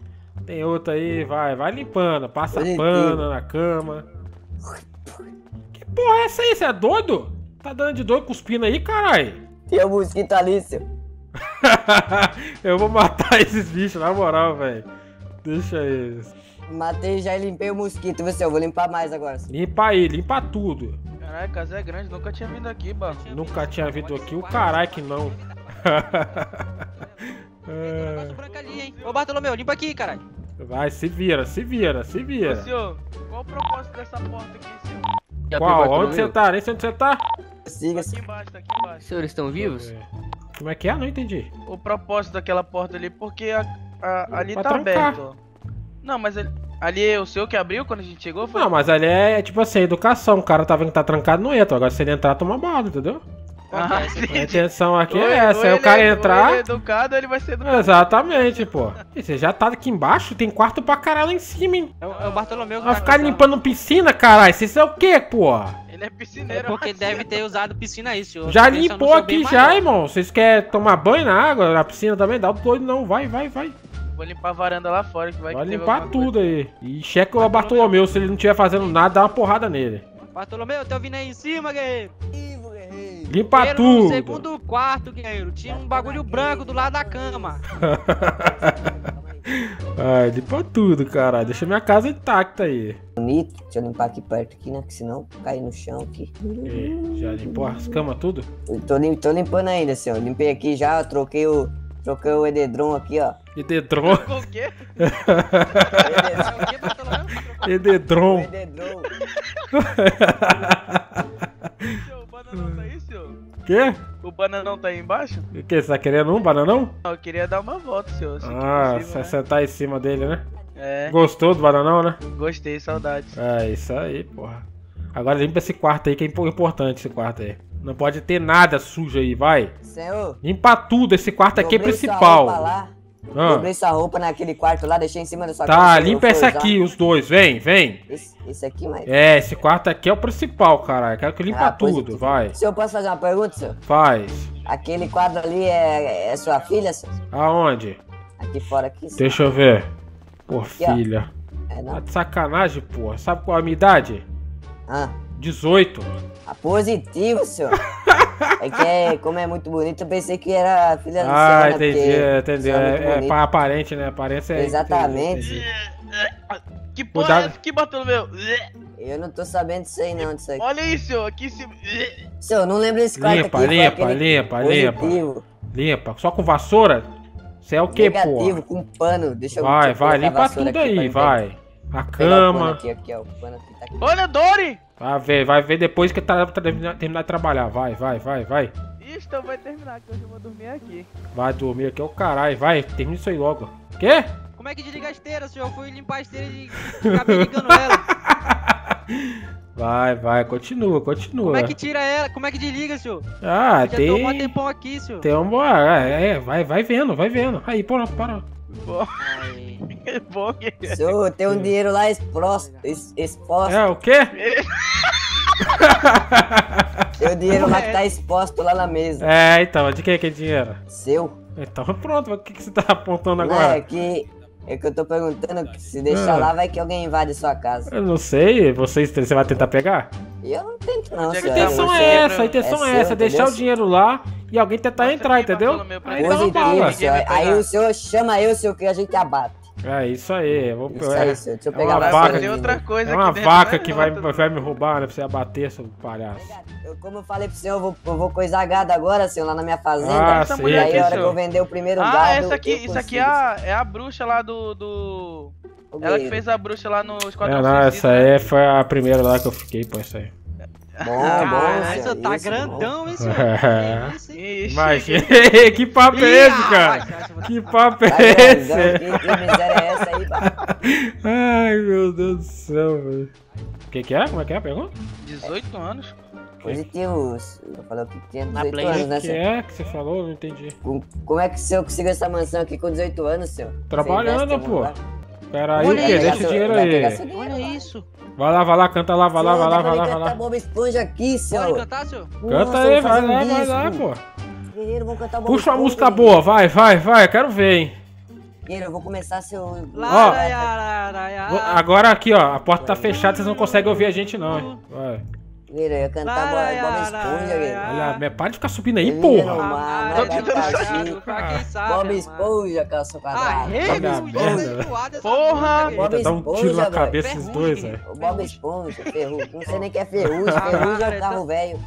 Tem outro aí, vai. Vai limpando. Passa
Positivo.
pano na cama. Porra é essa aí? Você é doido? Tá dando de doido cuspindo aí, caralho?
Tinha um mosquito ali, senhor.
Eu vou matar esses bichos, na moral, velho. Deixa eles.
Matei já e limpei o mosquito, viu, senhor? Vou limpar mais agora. senhor.
Limpa aí, limpa tudo.
Caralho, casa é grande, nunca tinha vindo aqui, Barro.
Nunca tinha vindo aqui, o caralho que não. [laughs] É,
branco ali, hein? Ô, Bartolomeu, limpa aqui, caralho.
Vai, se vira, se vira, se
Ô,
vira.
senhor, qual o propósito dessa porta aqui, senhor?
Qual? Onde você tá? Nem sei onde você tá?
Siga,
Aqui embaixo, tá aqui embaixo.
Senhores estão vivos?
Como é que é? Não entendi.
O propósito daquela porta ali, porque a, a- ali
Pra
tá
trancar.
aberto. Não, mas ali, ali é o senhor que abriu quando a gente chegou? Foi?
Não, mas ali é tipo assim, educação. O cara tá vendo que tá trancado, não entra. Agora se ele entrar, toma bala, entendeu?
Ah,
A intenção aqui
Ou-
é essa. Aí o cara
é- ou
entrar.
Ele é educado, ele vai ser educado.
Exatamente, pô. E você já tá aqui embaixo, tem quarto pra caralho lá em cima, hein?
É o, é o Bartolomeu que
Vai
tá
ficar
cansado.
limpando piscina, caralho. Vocês é o quê, porra?
Ele é
É
piscineiro.
porque deve ter usado piscina aí, senhor.
Já limpou aqui já,
maior.
irmão. Vocês querem tomar banho na água, na piscina também? Dá o doido não. Vai, vai, vai.
Vou limpar a varanda lá fora que vai
Vai
que
limpar tudo aí. E checa o Bartolomeu. Se ele não estiver fazendo nada, dá uma porrada nele.
Bartolomeu, tô vindo aí em cima, guerreiro.
Limpa
Guerreiro, No
tudo.
segundo quarto, guerreiro, tinha um bagulho branco do lado da cama. [laughs]
Ai, limpa tudo, caralho. Deixa minha casa intacta aí.
Bonito. Deixa eu limpar aqui perto, aqui, né? Que senão cair no chão aqui.
E, já limpou as camas, tudo?
Eu tô, lim- tô limpando ainda, senhor. Limpei aqui já, troquei o. Troquei o edredom aqui, ó.
Ededron. [laughs]
coisa. O quê? [laughs]
É o que, Bartolomeu?
O
Ededron.
edredom.
Senhor, o bananão tá aí, senhor?
Quê?
O bananão tá aí embaixo?
O que? Você tá querendo um bananão?
Não, eu queria dar uma volta, senhor. se
Ah, você
né?
sentar em cima dele, né?
É,
Gostou do bananão, né?
gostei, saudades.
É, isso aí, porra. Agora limpa esse quarto aí, que é impo- importante esse quarto aí. Não pode ter nada sujo aí, vai.
Senhor.
Limpa tudo, esse quarto aqui é principal.
roupa lá.
Ah.
Dobrei sua roupa naquele quarto lá, deixei em cima da sua.
Tá,
senhor,
limpa
fui usar.
aqui, os dois, vem, vem.
Esse, esse aqui, mas.
É, esse quarto aqui é o principal, caralho. Quero que limpa
Ah, pois
tudo, vai.
Senhor, posso fazer uma pergunta, senhor?
Faz.
Aquele quadro ali é, é sua filha, senhor?
Aonde?
Aqui fora, aqui, senhor.
Deixa eu ver. Pô, filha.
É,
Tá
não?
de sacanagem, porra. Sabe qual é a minha idade?
Ah,
18.
Ah, positivo, senhor. é que é, como é muito bonito, eu pensei que era a filha do
Ah,
senhor, né?
entendi,
Porque
entendi. É, é
bonito.
pra aparente, né? Aparência é.
Exatamente.
entendi, entendi.
Que porra
Cuidado.
é essa? Que Bartolomeu?
Eu não tô sabendo disso aí, não, disso aí.
Olha isso, senhor. Aqui em cima.
Senhor, eu não lembro desse quarto
Limpa,
aqui.
limpa, limpa, limpa.
positivo,
Limpa. Só com vassoura? Você é o que,
negativo,
porra?
com pano. Deixa eu
Vai, vai,
a
limpa tudo aí, vai. A cama.
aqui, aqui, ó. Tá aqui.
Olha, Dory!
Vai ver, vai ver depois que tá, tá terminar, terminar de trabalhar. Vai, vai, vai, vai.
Ixi, então vai terminar, que hoje eu vou dormir aqui.
Vai dormir aqui, é o caralho. Vai, termina isso aí logo. Quê?
Como é que desliga a esteira, senhor? Eu fui limpar a esteira e acabei ligando ela. [laughs]
Vai, vai, continua, continua.
Como é que tira ela? Como é que desliga, senhor?
Ah,
Eu já tô um
tem.
tempão aqui, senhor.
Tem um. ah, É, é, vai, vai vendo, vai vendo. Aí, para, para.
Bom,
Ai.
é bom que.
Senhor, tem um dinheiro lá exposto. exposto.
É, o quê? [laughs]
Tem o dinheiro lá que tá exposto lá na mesa.
É, então, de quem é que é dinheiro?
Seu.
Então pronto, o que, que você tá apontando
Não,
agora?
é que. É que eu tô perguntando se deixar
Ah.
lá, vai que alguém invade sua casa.
Eu não sei, vocês, você vai tentar pegar?
E eu não tento, não,
é
A intenção é
é
essa, a intenção
é
é,
seu,
essa, deixar
entendeu?
o dinheiro lá e alguém tentar
Mostra
entrar, entendeu? Aí dá uma bala.
Aí o senhor chama eu, senhor, que a gente abate.
É isso aí, eu vou
Isso
é,
aí, senhor. Deixa eu
é
pegar
uma
a
Vai
vaca
outra coisa
é uma vaca
né?
que vai, vai me roubar, né? Pra você abater, seu palhaço.
Eu, como eu falei pro senhor, eu vou, eu vou coisar gado agora, senhor, lá na minha fazenda.
Ah,
essa
e
mulher
aí,
aqui,
a hora que eu vender o primeiro
Ah,
gado.
essa aqui, isso aqui é a, é a bruxa lá do. do... Ela que fez a bruxa lá no Esquadrão
não,
Suicida,
essa
né?
aí foi a primeira lá que eu fiquei, pô, isso aí.
Bom,
Caralho,
senhor.
senhor tá
isso,
grandão, hein, senhor?
É.
Que isso?
Ixi,
Imagina, [laughs] que papo é esse, cara? Que papo é esse?
que, miséria é essa aí? [laughs]
Ai, meu Deus do céu, velho. O que que é? Como é que é a pergunta?
18 anos.
Positivo. Eu falei que tinha
Na
18
Play.
anos,
O
né,
que é que você falou? Eu Não entendi.
Com- Como é que o senhor conseguiu essa mansão aqui com 18 anos, senhor?
Trabalhando, pô. Pera aí, o quê? Deixa o dinheiro aí.
Olha isso.
Vai lá, vai lá, canta lá, vai lá, vai lá, vai lá, vai lá.
Bob Esponja aqui, senhor.
Pode cantar, senhor?
Canta
Nossa,
aí, vai lá, vai lá, pô.
Guerreiro, vamos cantar Bob
Puxa uma música boa, vai, vai, vai, quero ver, hein.
Guerreiro, eu vou começar seu...
Vou- Agora aqui, ó, a porta tá fechada, vocês não conseguem ouvir a gente não, hein. Vai.
Guerreiro, eu ia cantar Bob Bob Esponja, guerreiro.
Olha, para de ficar subindo aí, porra.
mar,
Tô
vai
tentando
cantar
saber, pra quem sabe,
Bob. Esponja, calça quadrada.
Porra!
Bob
dá um tiro
Esponja,
na
velho.
cabeça esses dois, velho.
O Bob Esponja, ferrugem. Não sei nem que é ferrugem. Ferrugem é o carro velho.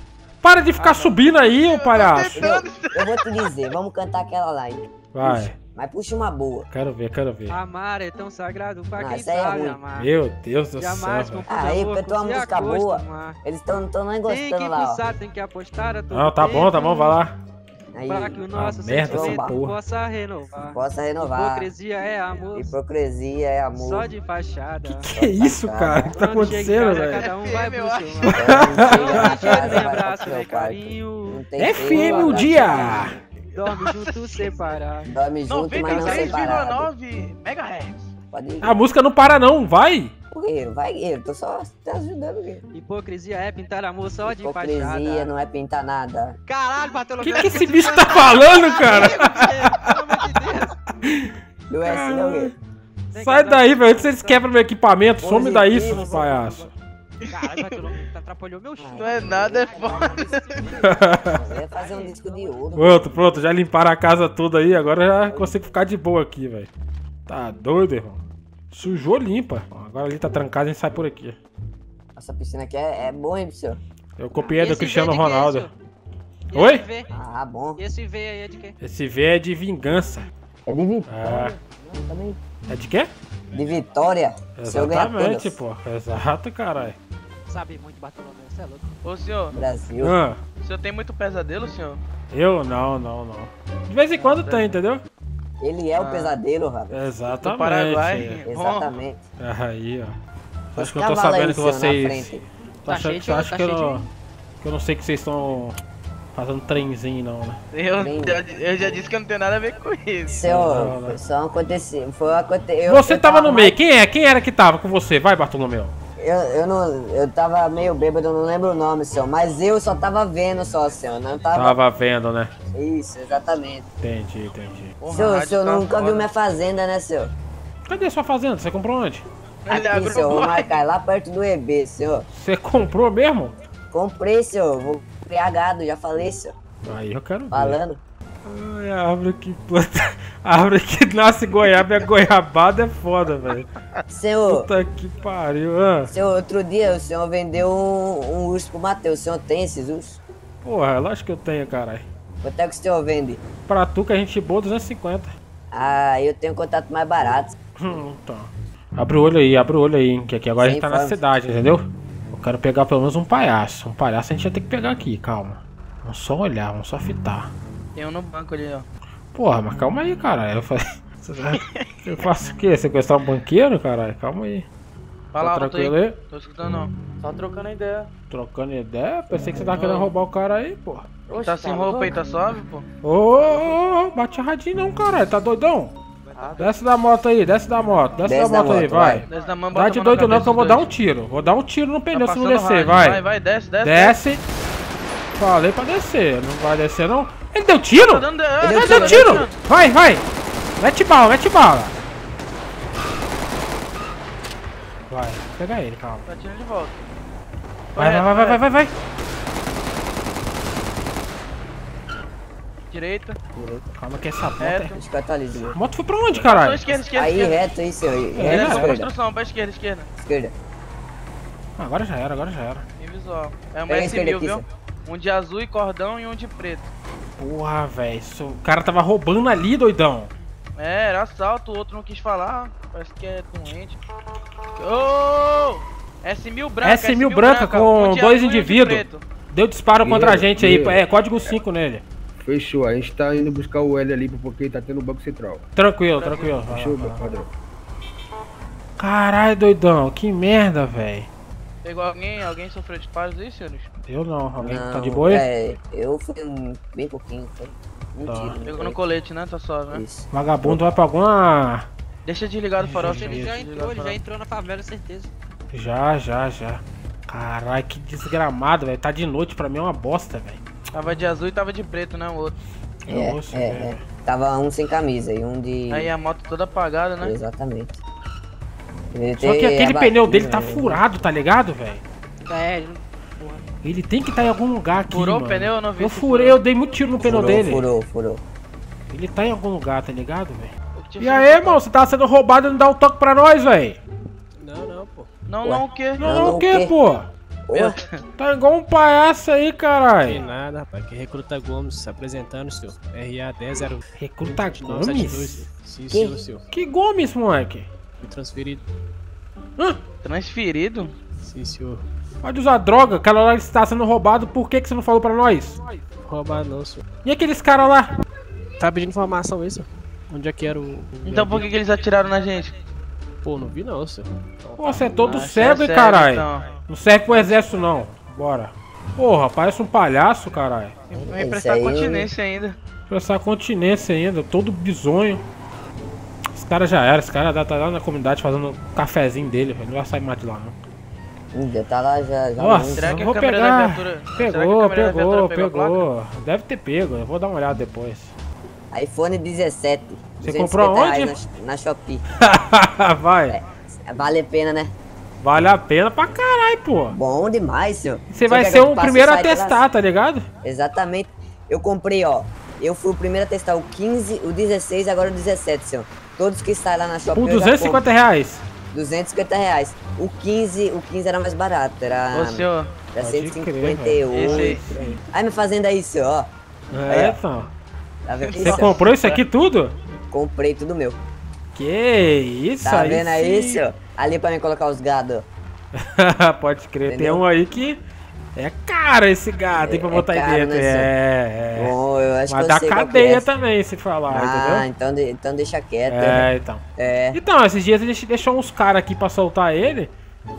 Para de ficar subindo aí, ô palhaço.
Eu vou te dizer, vamos cantar aquela lá, hein?
Vai,
Mas puxa uma boa.
quero ver, quero ver.
Amar é tão sagrado pra
Não,
quem
é
sabe
ruim.
amar.
Meu Deus do céu,
Jamais confunde
Aí, tem uma música boa.
acostumar.
Eles estão tão nem
Tem que
gostando lá,
pulsar, tem que apostar a todo
Não, tá bom, tá bom, vai lá.
Aí,
Pra que o nosso
merda
sentimento possa renovar.
possa renovar.
Hipocrisia é amor,
Hipocrisia é amor.
só de fachada.
Que isso, cara? O que tá acontecendo, velho?
Cada um vai pro seu lado. Não
vai
abraço, nem carinho.
Tem
FM o dia!
Dorme junto, separado.
Dorme junto, mas não separado.
93,9 MHz.
Pode ir.
A música não para não, vai!
Guerreiro, vai, guerreiro. Tô só te ajudando, guerreiro.
Hipocrisia é pintar amor só de
Hipocrisia
fachada.
não é pintar nada.
Caralho,
O
Bartolomeu.
que, que esse bicho tá falando, cara?
Pelo amor de Deus.
Não é assim, não, guerreiro.
Sai daí, velho. Antes vocês quebram meu equipamento, some daí,
Positivo,
seu palhaço.
Caralho, tu atrapalhou meu show.
Não é nada, é foda.
Eu ia fazer um disco de ouro.
Pronto, pronto, já limparam a casa toda aí, agora já consigo ficar de boa aqui, velho. Tá doido, irmão? Sujou, limpa. Agora ali tá trancado, a gente sai por aqui.
Essa piscina aqui é, é boa, hein, senhor?
Eu copiei do
Esse
Cristiano
V de quê,
Ronaldo.
E
Oi?
Ah, bom.
E esse V aí é de quê?
Esse V é de vingança.
É de Vitória. Não, também.
É de quê?
De Vitória.
Exatamente, pô. Exato, caralho.
Sabe muito, Bartolomeu, você é louco.
Ô senhor,
Brasil.
Ah,
o senhor tem muito pesadelo, senhor?
eu não, não, não. De vez em quando tem, entendeu?
Ele é o pesadelo, rapaz.
Exatamente.
Do Paraguai.
Exatamente.
Aí, ó. Acho que eu tô
aí,
sabendo que
senhor, na
vocês.
frente.
Tá
acha,
cheio de-
acha
tá
que, eu
cheio
não, que eu não sei que vocês estão fazendo trenzinho, não, né?
Eu,
Bem.
já, eu já disse que eu não tenho nada a ver com isso.
Senhor,
Não, não.
foi só um acontecimento. Foi um aconte...
você
eu
tava no meio. Quem é? Quem era que tava com você? Vai, Bartolomeu.
Eu, eu não. Eu tava meio bêbado, eu não lembro o nome, senhor. Mas eu só tava vendo só, senhor. Não tava.
Tava vendo, né?
Isso, exatamente.
Entendi, entendi.
Porra,
senhor, o senhor
tá
nunca viu
foda.
minha fazenda, né, senhor?
Cadê sua fazenda? Você comprou onde?
Ele
Aqui,
abriu
senhor, vou
o
marcar lá perto do EB, senhor.
Você comprou mesmo?
Comprei, senhor. Vou criar gado, já falei, senhor.
Aí eu quero ver.
Falando.
Ai, a árvore que planta. A árvore que nasce goiaba a goiabada é foda, velho.
Senhor,
Puta que pariu. Ah,
senhor, outro dia o senhor vendeu um, um urso pro Matheus. O senhor tem esses ursos?
porra, lógico que eu tenho, caralho.
Quanto é que o senhor vende?
Pra tu que a gente boa 250.
Ah, eu tenho contato mais barato.
Hum, tá. Abre o olho aí, abre o olho aí, que aqui agora a
Sem
gente tá na cidade, entendeu? Eu quero pegar pelo menos um palhaço. Um palhaço a gente vai ter que pegar aqui, calma. Vamos só olhar, vamos só fitar.
Tem um no banco ali, ó.
Porra, mas calma aí, cara. Eu, fa... [laughs] eu faço o quê? Sequestrar um banqueiro, caralho? Calma aí.
Fala
tá tranquilo
aí. Tô escutando não.
Só trocando ideia.
Trocando ideia? Pensei que você tava querendo roubar o cara aí, porra.
Tá sem roupa aí, tá suave, pô?
Ô, ô, ô, bate radinho não, caralho. Tá doidão? Desce da moto aí, desce da moto, desce,
Desce
da
da
moto aí,
moto,
vai.
Desce da mão,
Dá
bota
de doido não que eu vou
dos
dar
dois.
um tiro. Vou dar um tiro no
Tá
pneu se não descer, vai.
Vai, vai, desce, desce.
Desce. Falei pra descer, não vai descer não. Ele deu tiro?
Tá dando... Ah,
Ele
tá
deu
dando
tiro! Vai, vai! Mete bala, mete bala! Vai, vou pegar ele, calma.
Tá tirando de volta.
Vai, vai, vai, vai, vai, vai, vai!
Direita.
Calma que essa é...
Que eu atualizo.
A moto foi pra onde, caralho?
esquerda, esquerda,
Aí,
esquerda.
reto aí, senhor.
É,
Reto,
era.
esquerda.
construção, pra esquerda, esquerda.
Esquerda.
Ah, Agora já era, agora já era.
Tem visual. É uma
Pega a esquerda
S1000,
aqui,
viu? Um de azul e cordão e um de preto.
Porra, velho, isso- o cara tava roubando ali, doidão.
É, era assalto, o outro não quis falar. Parece que é doente. Ô! S1000 branca,
S1000 branca com
um de
dois
de
indivíduos.
preto.
Deu disparo contra a gente aí, é código 5 nele.
Fechou, a gente tá indo buscar o L ali porque tá tendo banco central.
Tranquilo, tranquilo. Vai lá,
Fechou,
lá.
padrão.
Caralho, doidão, que merda, velho.
Pegou alguém? Alguém sofreu disparos aí, senhores?
Eu não, alguém tá
Não,
de boa aí?
É, eu fui um, bem pouquinho, foi. Um
Tá.
tiro.
Pegou no colete, né? Tá suave, né?
Isso.
Vagabundo vai pra alguma.
Deixa desligado o farol.
Ele já entrou, ele já entrou na favela, certeza.
Já, já, já. Caralho, que desgramado, velho. Tá de noite pra mim é uma bosta, velho.
Tava de azul e tava de preto, né? O outro.
É,
Nossa,
é,
velho.
é. Tava um sem camisa e um de.
Aí a moto toda apagada, né?
Exatamente.
Só que aquele
abatido,
pneu dele tá
né?
furado, tá ligado, velho?
É, ele.
Ele tem que estar em algum lugar aqui,
Furou o
mano.
pneu? Eu não vi
Eu furei, eu dei muito tiro no pneu
Furou,
dele.
furou, furou.
Ele tá em algum lugar, tá ligado, velho? E aí, irmão, você tá sendo roubado e não dá um toque pra nós, velho?
Não, não, pô.
Não, não, o quê?
Não,
Não,
não, o quê,
o quê?
pô?
Ô,
Tá igual um palhaço aí,
Tem
caralho.
nada, rapaz. Que recruta Gomes se apresentando, senhor. RA 10
Recruta
0972.
Gomes?
Sim,
Que?
senhor, senhor.
Que Gomes, moleque?
Fui transferido.
Transferido?
Sim, senhor.
Pode usar droga, aquela lá está sendo roubado, por que, que você não falou pra nós?
Roubar não, senhor.
E aqueles caras lá?
Tá pedindo informação isso? Onde é que era o.
Então por que, que eles atiraram na gente?
Pô, não vi não, senhor.
Pô, você é todo cego, hein,
sério,
caralho?
então.
Não serve pro exército, não. Bora. Porra, parece um palhaço, caralho.
Vai prestar continência ainda.
Essa continência ainda, todo bizonho. Esse cara já era, esse cara tá lá na comunidade fazendo o cafezinho dele, velho. Não vai sair mais de lá, não.
Hum, Já tá lá, já. já
Nossa,
Será que
eu
a
vou pegar.
viatura- será que a
Pegou, pegou,
pegou
pegou. Deve ter pego, eu vou dar uma olhada depois.
iPhone 17.
Você
250
comprou aonde?
Na, na Shopee. [laughs]
vai,
Vale a pena, né?
vale a pena pra caralho, pô.
Bom demais, senhor.
Você vai ser o primeiro a
lá?
testar, tá ligado?
Exatamente. Eu comprei, ó. Eu fui o primeiro a testar o 15, o 16 e agora o 17, senhor. Todos que saem lá na Shopee.
Por
eu já
250 reais.
compro. 250 reais. O 15, o 15 era mais barato, era.
Ô, senhor.
Era
Pode crer,
158.
Esse
Aí me fazendo aí, senhor, ó.
É, então.
Tá vendo
Você
isso?
comprou isso aqui tudo?
Comprei tudo meu.
Que isso
Tá
aí.
vendo aí, senhor? Ali pra mim colocar os gado. [laughs]
Pode crer. Tem
Entendeu?
um aí que é caro esse gato, hein, pra
É-
botar
é
aí
caro,
dentro.
né,
é, é.
Bom, eu acho
Mas
que
dá cadeia
é.
também, se falar,
Ah,
entendeu?
então, então deixa quieto.
É, então.
É.
Então, esses dias a gente deixou uns caras aqui pra soltar ele.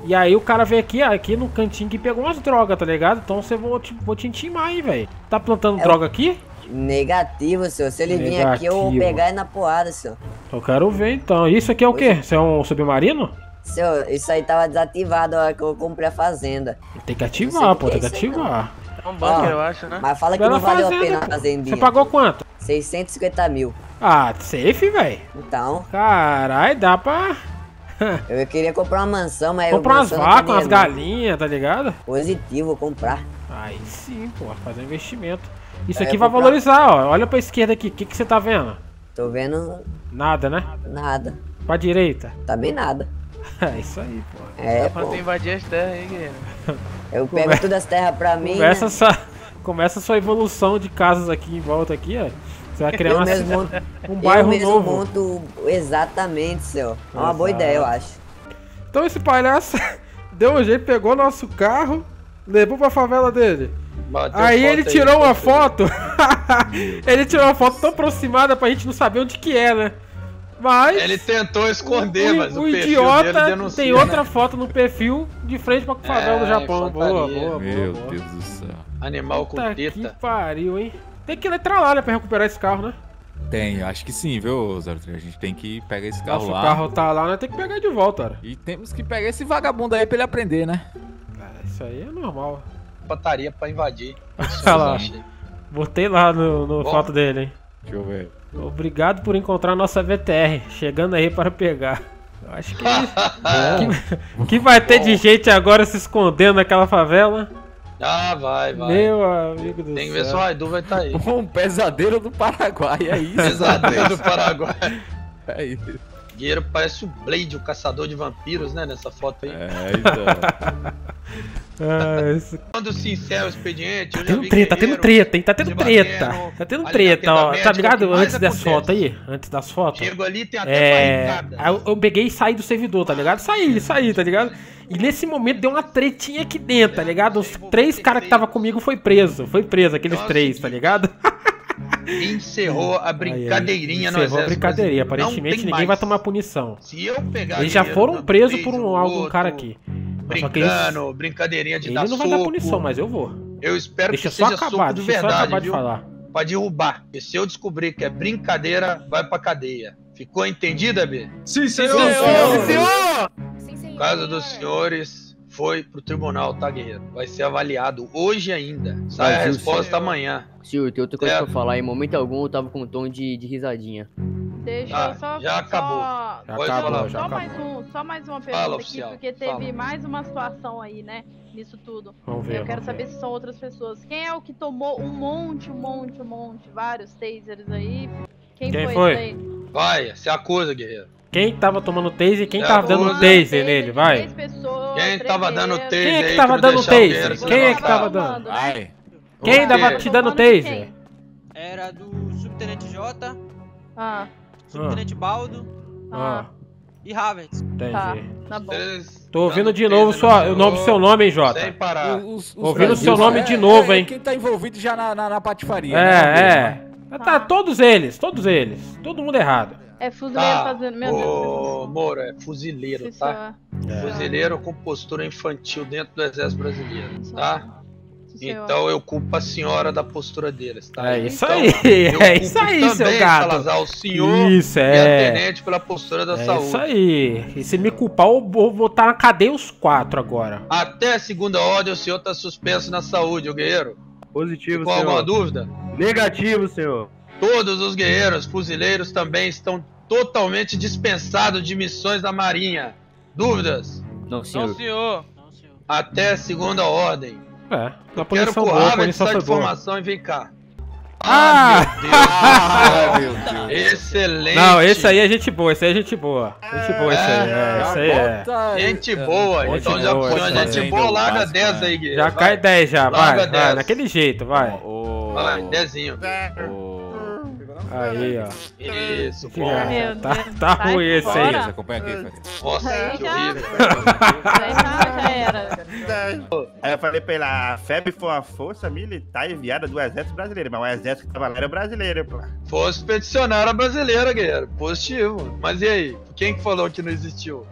E aí o cara veio aqui, aqui no cantinho que pegou umas drogas, tá ligado? Então você vou te, vou te intimar aí, velho. Tá plantando
É
droga aqui?
Negativo, senhor. Se ele vir aqui, eu vou
Negativo.
pegar ele na porrada, senhor.
Eu quero ver então. Isso aqui é o quê? Isso é um submarino?
Senhor, isso aí tava desativado a hora que eu comprei a fazenda.
Tem que ativar, pô, tem que
é aí,
ativar.
É um bunker, eu acho, né?
Mas fala que
Bela
não valeu a
fazenda,
pena a fazendinha.
Você pagou quanto?
650 mil.
Ah, safe, velho.
Então,
Caralho, dá pra [laughs]
eu queria comprar uma mansão, mas
comprar
a
umas vacas, umas
não.
galinhas, tá ligado?
Positivo, vou comprar.
Aí sim, pô, fazer um investimento. Isso
É,
aqui vai
comprar-
valorizar, ó. Olha pra esquerda aqui, o que, que você tá vendo?
Tô vendo
Nada, né?
nada.
Pra direita.
Também nada. [laughs]
É isso aí, pô.
É,
Tá
pô.
falando de invadir as terras aí, guerreiro.
Eu pego
Come-
todas as terras pra mim,
Começa
né?
essa, começa a sua evolução de casas aqui em volta aqui, ó. Você vai criar
Eu
uma
mesmo
cida-
monto, [laughs]
um
eu
bairro
mesmo
novo.
monto exatamente, senhor. É uma boa
Exato.
ideia, eu acho.
Então esse palhaço [laughs] deu um jeito, pegou nosso carro, levou pra favela dele.
Bateu
Aí ele tirou
aí,
uma
foto
foto. ele tirou uma foto tão aproximada pra gente não saber onde que é, né? Mas.
Ele tentou esconder,
o,
mas o,
o
perfil
idiota
dele denuncia,
tem
né?
outra foto no perfil de frente pra favela do
É,
Japão. Boa, boa, boa.
Meu
boa.
Deus do céu.
Animal com
Puta que
teta.
pariu, hein? Tem que letrar lá, né, pra recuperar esse carro, né?
Tem, acho que sim, viu, 03? A gente tem que pegar esse carro
Nosso
lá.
carro tá lá, nós tem que pegar de volta, cara.
E temos que pegar esse vagabundo aí pra ele aprender, né?
É, Isso aí é normal.
Pataria pra invadir. [laughs]
Olha lá. Botei lá no, no
Bom.
foto dele, hein?
Deixa eu ver.
Obrigado por encontrar nossa VTR. Chegando aí para pegar. Eu acho que, [laughs] que, que vai ter de gente agora se escondendo naquela favela.
Ah, vai, vai.
Meu amigo do
Tem que ver se o
céu.
Raidu vai estar tá aí.
Um pesadelo do Paraguai, é isso.
Pesadelo do Paraguai. [laughs]
É isso.
Parece o Blade, o caçador de vampiros, né? Nessa foto aí.
É, então. [laughs]
Ah, [laughs] isso-
Quando se encerra o expediente,
Tá tendo treta, tá tendo treta, hein? Tá tendo treta. Tá tendo treta, ó. Tá ligado? Antes das
acontece?
fotos aí. Antes das fotos.
Chego ali, tem até
É. eu, eu peguei e saí do servidor, tá ligado? Saí, saí, tá ligado? E nesse momento deu uma tretinha aqui dentro, tá ligado? Os três caras que tava comigo foi preso. Foi preso, aqueles três, tá ligado? [laughs]
Encerrou a brincadeirinha no
Encerrou a
exército
brincadeirinha. Aparentemente
tem
ninguém
mais.
vai tomar punição.
Se eu pegar
Eles já foram presos por um, algum
outro,
cara aqui.
Brincando,
eles-
brincadeirinha de
Ele
dar
não vai dar punição, mas eu vou.
Eu espero
Deixa
que
só
seja
acabar,
soco de
deixa só
verdade,
acabar de falar.
Pra derrubar. Porque se eu descobrir que é brincadeira, vai pra cadeia. Ficou entendida, B?
Sim,
senhor!
senhor!
senhor! O caso dos senhores foi pro tribunal, tá, guerreiro? Vai ser avaliado hoje ainda. Sai a
Brasil,
resposta
senhor.
amanhã.
Senhor, tem outra coisa
É.
pra falar. Em momento algum eu tava com um tom de, de risadinha.
Deixa
Ah,
eu só.
já
só-
acabou.
Já
Pode
acabou,
falar.
já
só
acabou.
mais um, só mais uma pergunta
Fala,
aqui,
oficial,
porque teve
fala.
mais uma situação aí, né? Nisso tudo.
Vamos ver,
eu quero saber
ver.
se são outras pessoas. Quem é o que tomou um monte, um monte, um monte, vários tasers aí? Quem,
Quem
foi,
foi?
esse aí?
Vai, se acusa, guerreiro.
Quem tava tomando taser e quem
Já
tava dando
vou-
taser nele, vai.
Três pessoas,
Quem tava dando taser
Quem é que tava dando taser?
se
Quem é que tava dando?
Né?
Vai.
Quem
O
tava te dando taser?
Era do Subtenente J,
Ah,
Subtenente Baldo
Ah,
e Havertz.
entendi.
tá. Tá bom.
Tô ouvindo
dando
de novo só,
no
o nome seu nome, hein, Jota?
Sem parar.
Os- os
Ouvindo o seu nome
é,
de novo,
é,
hein?
Quem tá envolvido já na, na, na patifaria. né,
É, é.
Tá.
Tá, todos eles, todos eles. Todo mundo errado.
É fuzileiro
Tá,
fazendo. Meu Deus.
ô, Moro, é fuzileiro,
Sim,
tá?
senhor.
Fuzileiro com postura infantil dentro do exército brasileiro, tá?
Sim.
Então eu culpo a senhora da postura deles, tá?
É isso
Então,
aí, [laughs] é isso aí,
também,
seu gato.
Salazar, o senhor
Isso,
e a
é.
tenente pela postura da
É
saúde.
isso aí. E se me culpar, eu vou botar na cadeia os quatro agora.
Até segunda ordem, o senhor tá suspenso na saúde, o guerreiro.
Positivo,
Ficou alguma
senhor.
dúvida?
Negativo, senhor.
Todos os guerreiros é. fuzileiros também estão totalmente dispensados de missões da Marinha. Dúvidas?
Não, senhor.
Não,
senhor.
Até segunda ordem.
É, na
Quero
currar,
vai
precisar
de informação e vem cá.
Ah!
ah meu [laughs] Deus! ah, meu Deus. Excelente!
Não, esse aí é gente boa, esse aí é gente boa. Gente boa, esse aí. É, é esse aí é.
Gente boa,
gente
então já
boa,
gente,
gente,
boa, larga 10
então
aí, Guilherme.
Já
vai.
cai 10 já, vai,
10.
vai. Naquele jeito, vai.
Oh,
oh. Vai,
10.
Aí, ó.
Isso,
Meu
tá, tá
sai
ruim esse aí.
fora.
Beleza, acompanha aqui.
Nossa,
Aí já-
horrível.
Aí já, era. [laughs]
Aí eu falei pra ele, a FEB foi uma força militar enviada do exército brasileiro, mas o exército que tava lá era brasileiro, pô.
Fosse peticionária brasileira, guerreiro. Positivo. Mas e aí? Quem que falou que não existiu?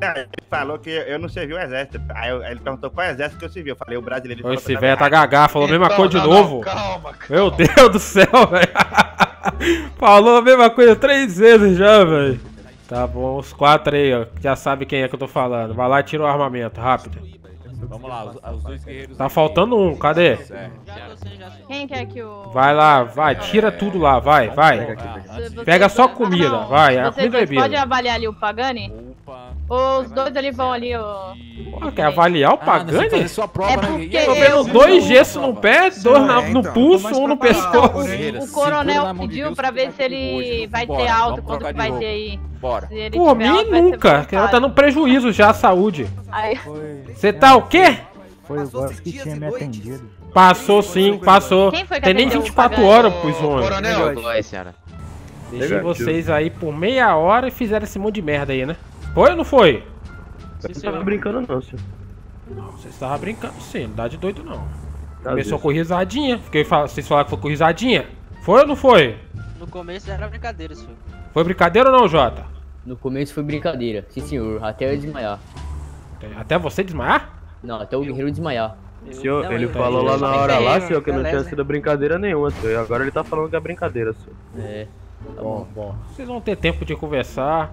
Não, Ele falou que eu não servi o exército. Aí eu- ele perguntou qual exército que eu servi. Eu falei, o brasileiro.
Esse velho tá gagá, falou a mesma
Então,
coisa de
não, não,
novo.
calma, calma.
Meu Deus do céu, velho. Falou a mesma coisa três vezes já, velho. Tá bom, os quatro aí, ó. Já sabe quem é que eu tô falando. Vai lá e tira o armamento, rápido.
Vamos lá, os, os dois guerreiros.
Tá faltando um, cadê?
É.
Quem quer que o.
Vai lá, vai, tira tudo lá, vai, vai. Pega só
você-
comida, vai, é comida e bebida.
podem avaliar ali o Pagani?
Opa.
Os dois ali vão ali, ó.
Pô, quer avaliar o
Ah,
Pagani?
sua prova,
É
né?
porque
Tô
eu-
vendo dois gessos no pé, dois na-
É,
no
então,
pulso, um no pescoço.
O coronel pediu pra ver se ele vai ter alta,
vamos
quanto que vai ter aí.
Bora.
Por mim nunca, que ela tá dando prejuízo já à saúde.
Aí,
Você tá o quê?
Foi o que tinha me atendido.
Passou sim, passou.
Quem foi que
Tem nem
atendeu o
24
Pagani?
horas pros homens.
Coronel.
Deixei vocês aí por meia hora e fizeram esse monte de merda aí, né? Foi ou não foi?
Você não tava brincando não, senhor.
Não, vocês estavam brincando sim, não dá de doido não.
Tá
Começou
vezes.
com risadinha, fiquei fal- vocês falaram que foi com risadinha? Foi ou não foi?
No começo era brincadeira, senhor.
Foi brincadeira ou não, Jota?
No começo foi brincadeira, sim senhor, até eu desmaiar.
Até você desmaiar?
Não, até o guerreiro desmaiar.
Senhor,
Não,
ele falou lá na hora lá, senhor, que não tinha sido brincadeira nenhuma, senhor. E agora ele tá falando que é brincadeira, senhor.
É. Tá
Bom,
bom.
bom. Vocês vão ter tempo de conversar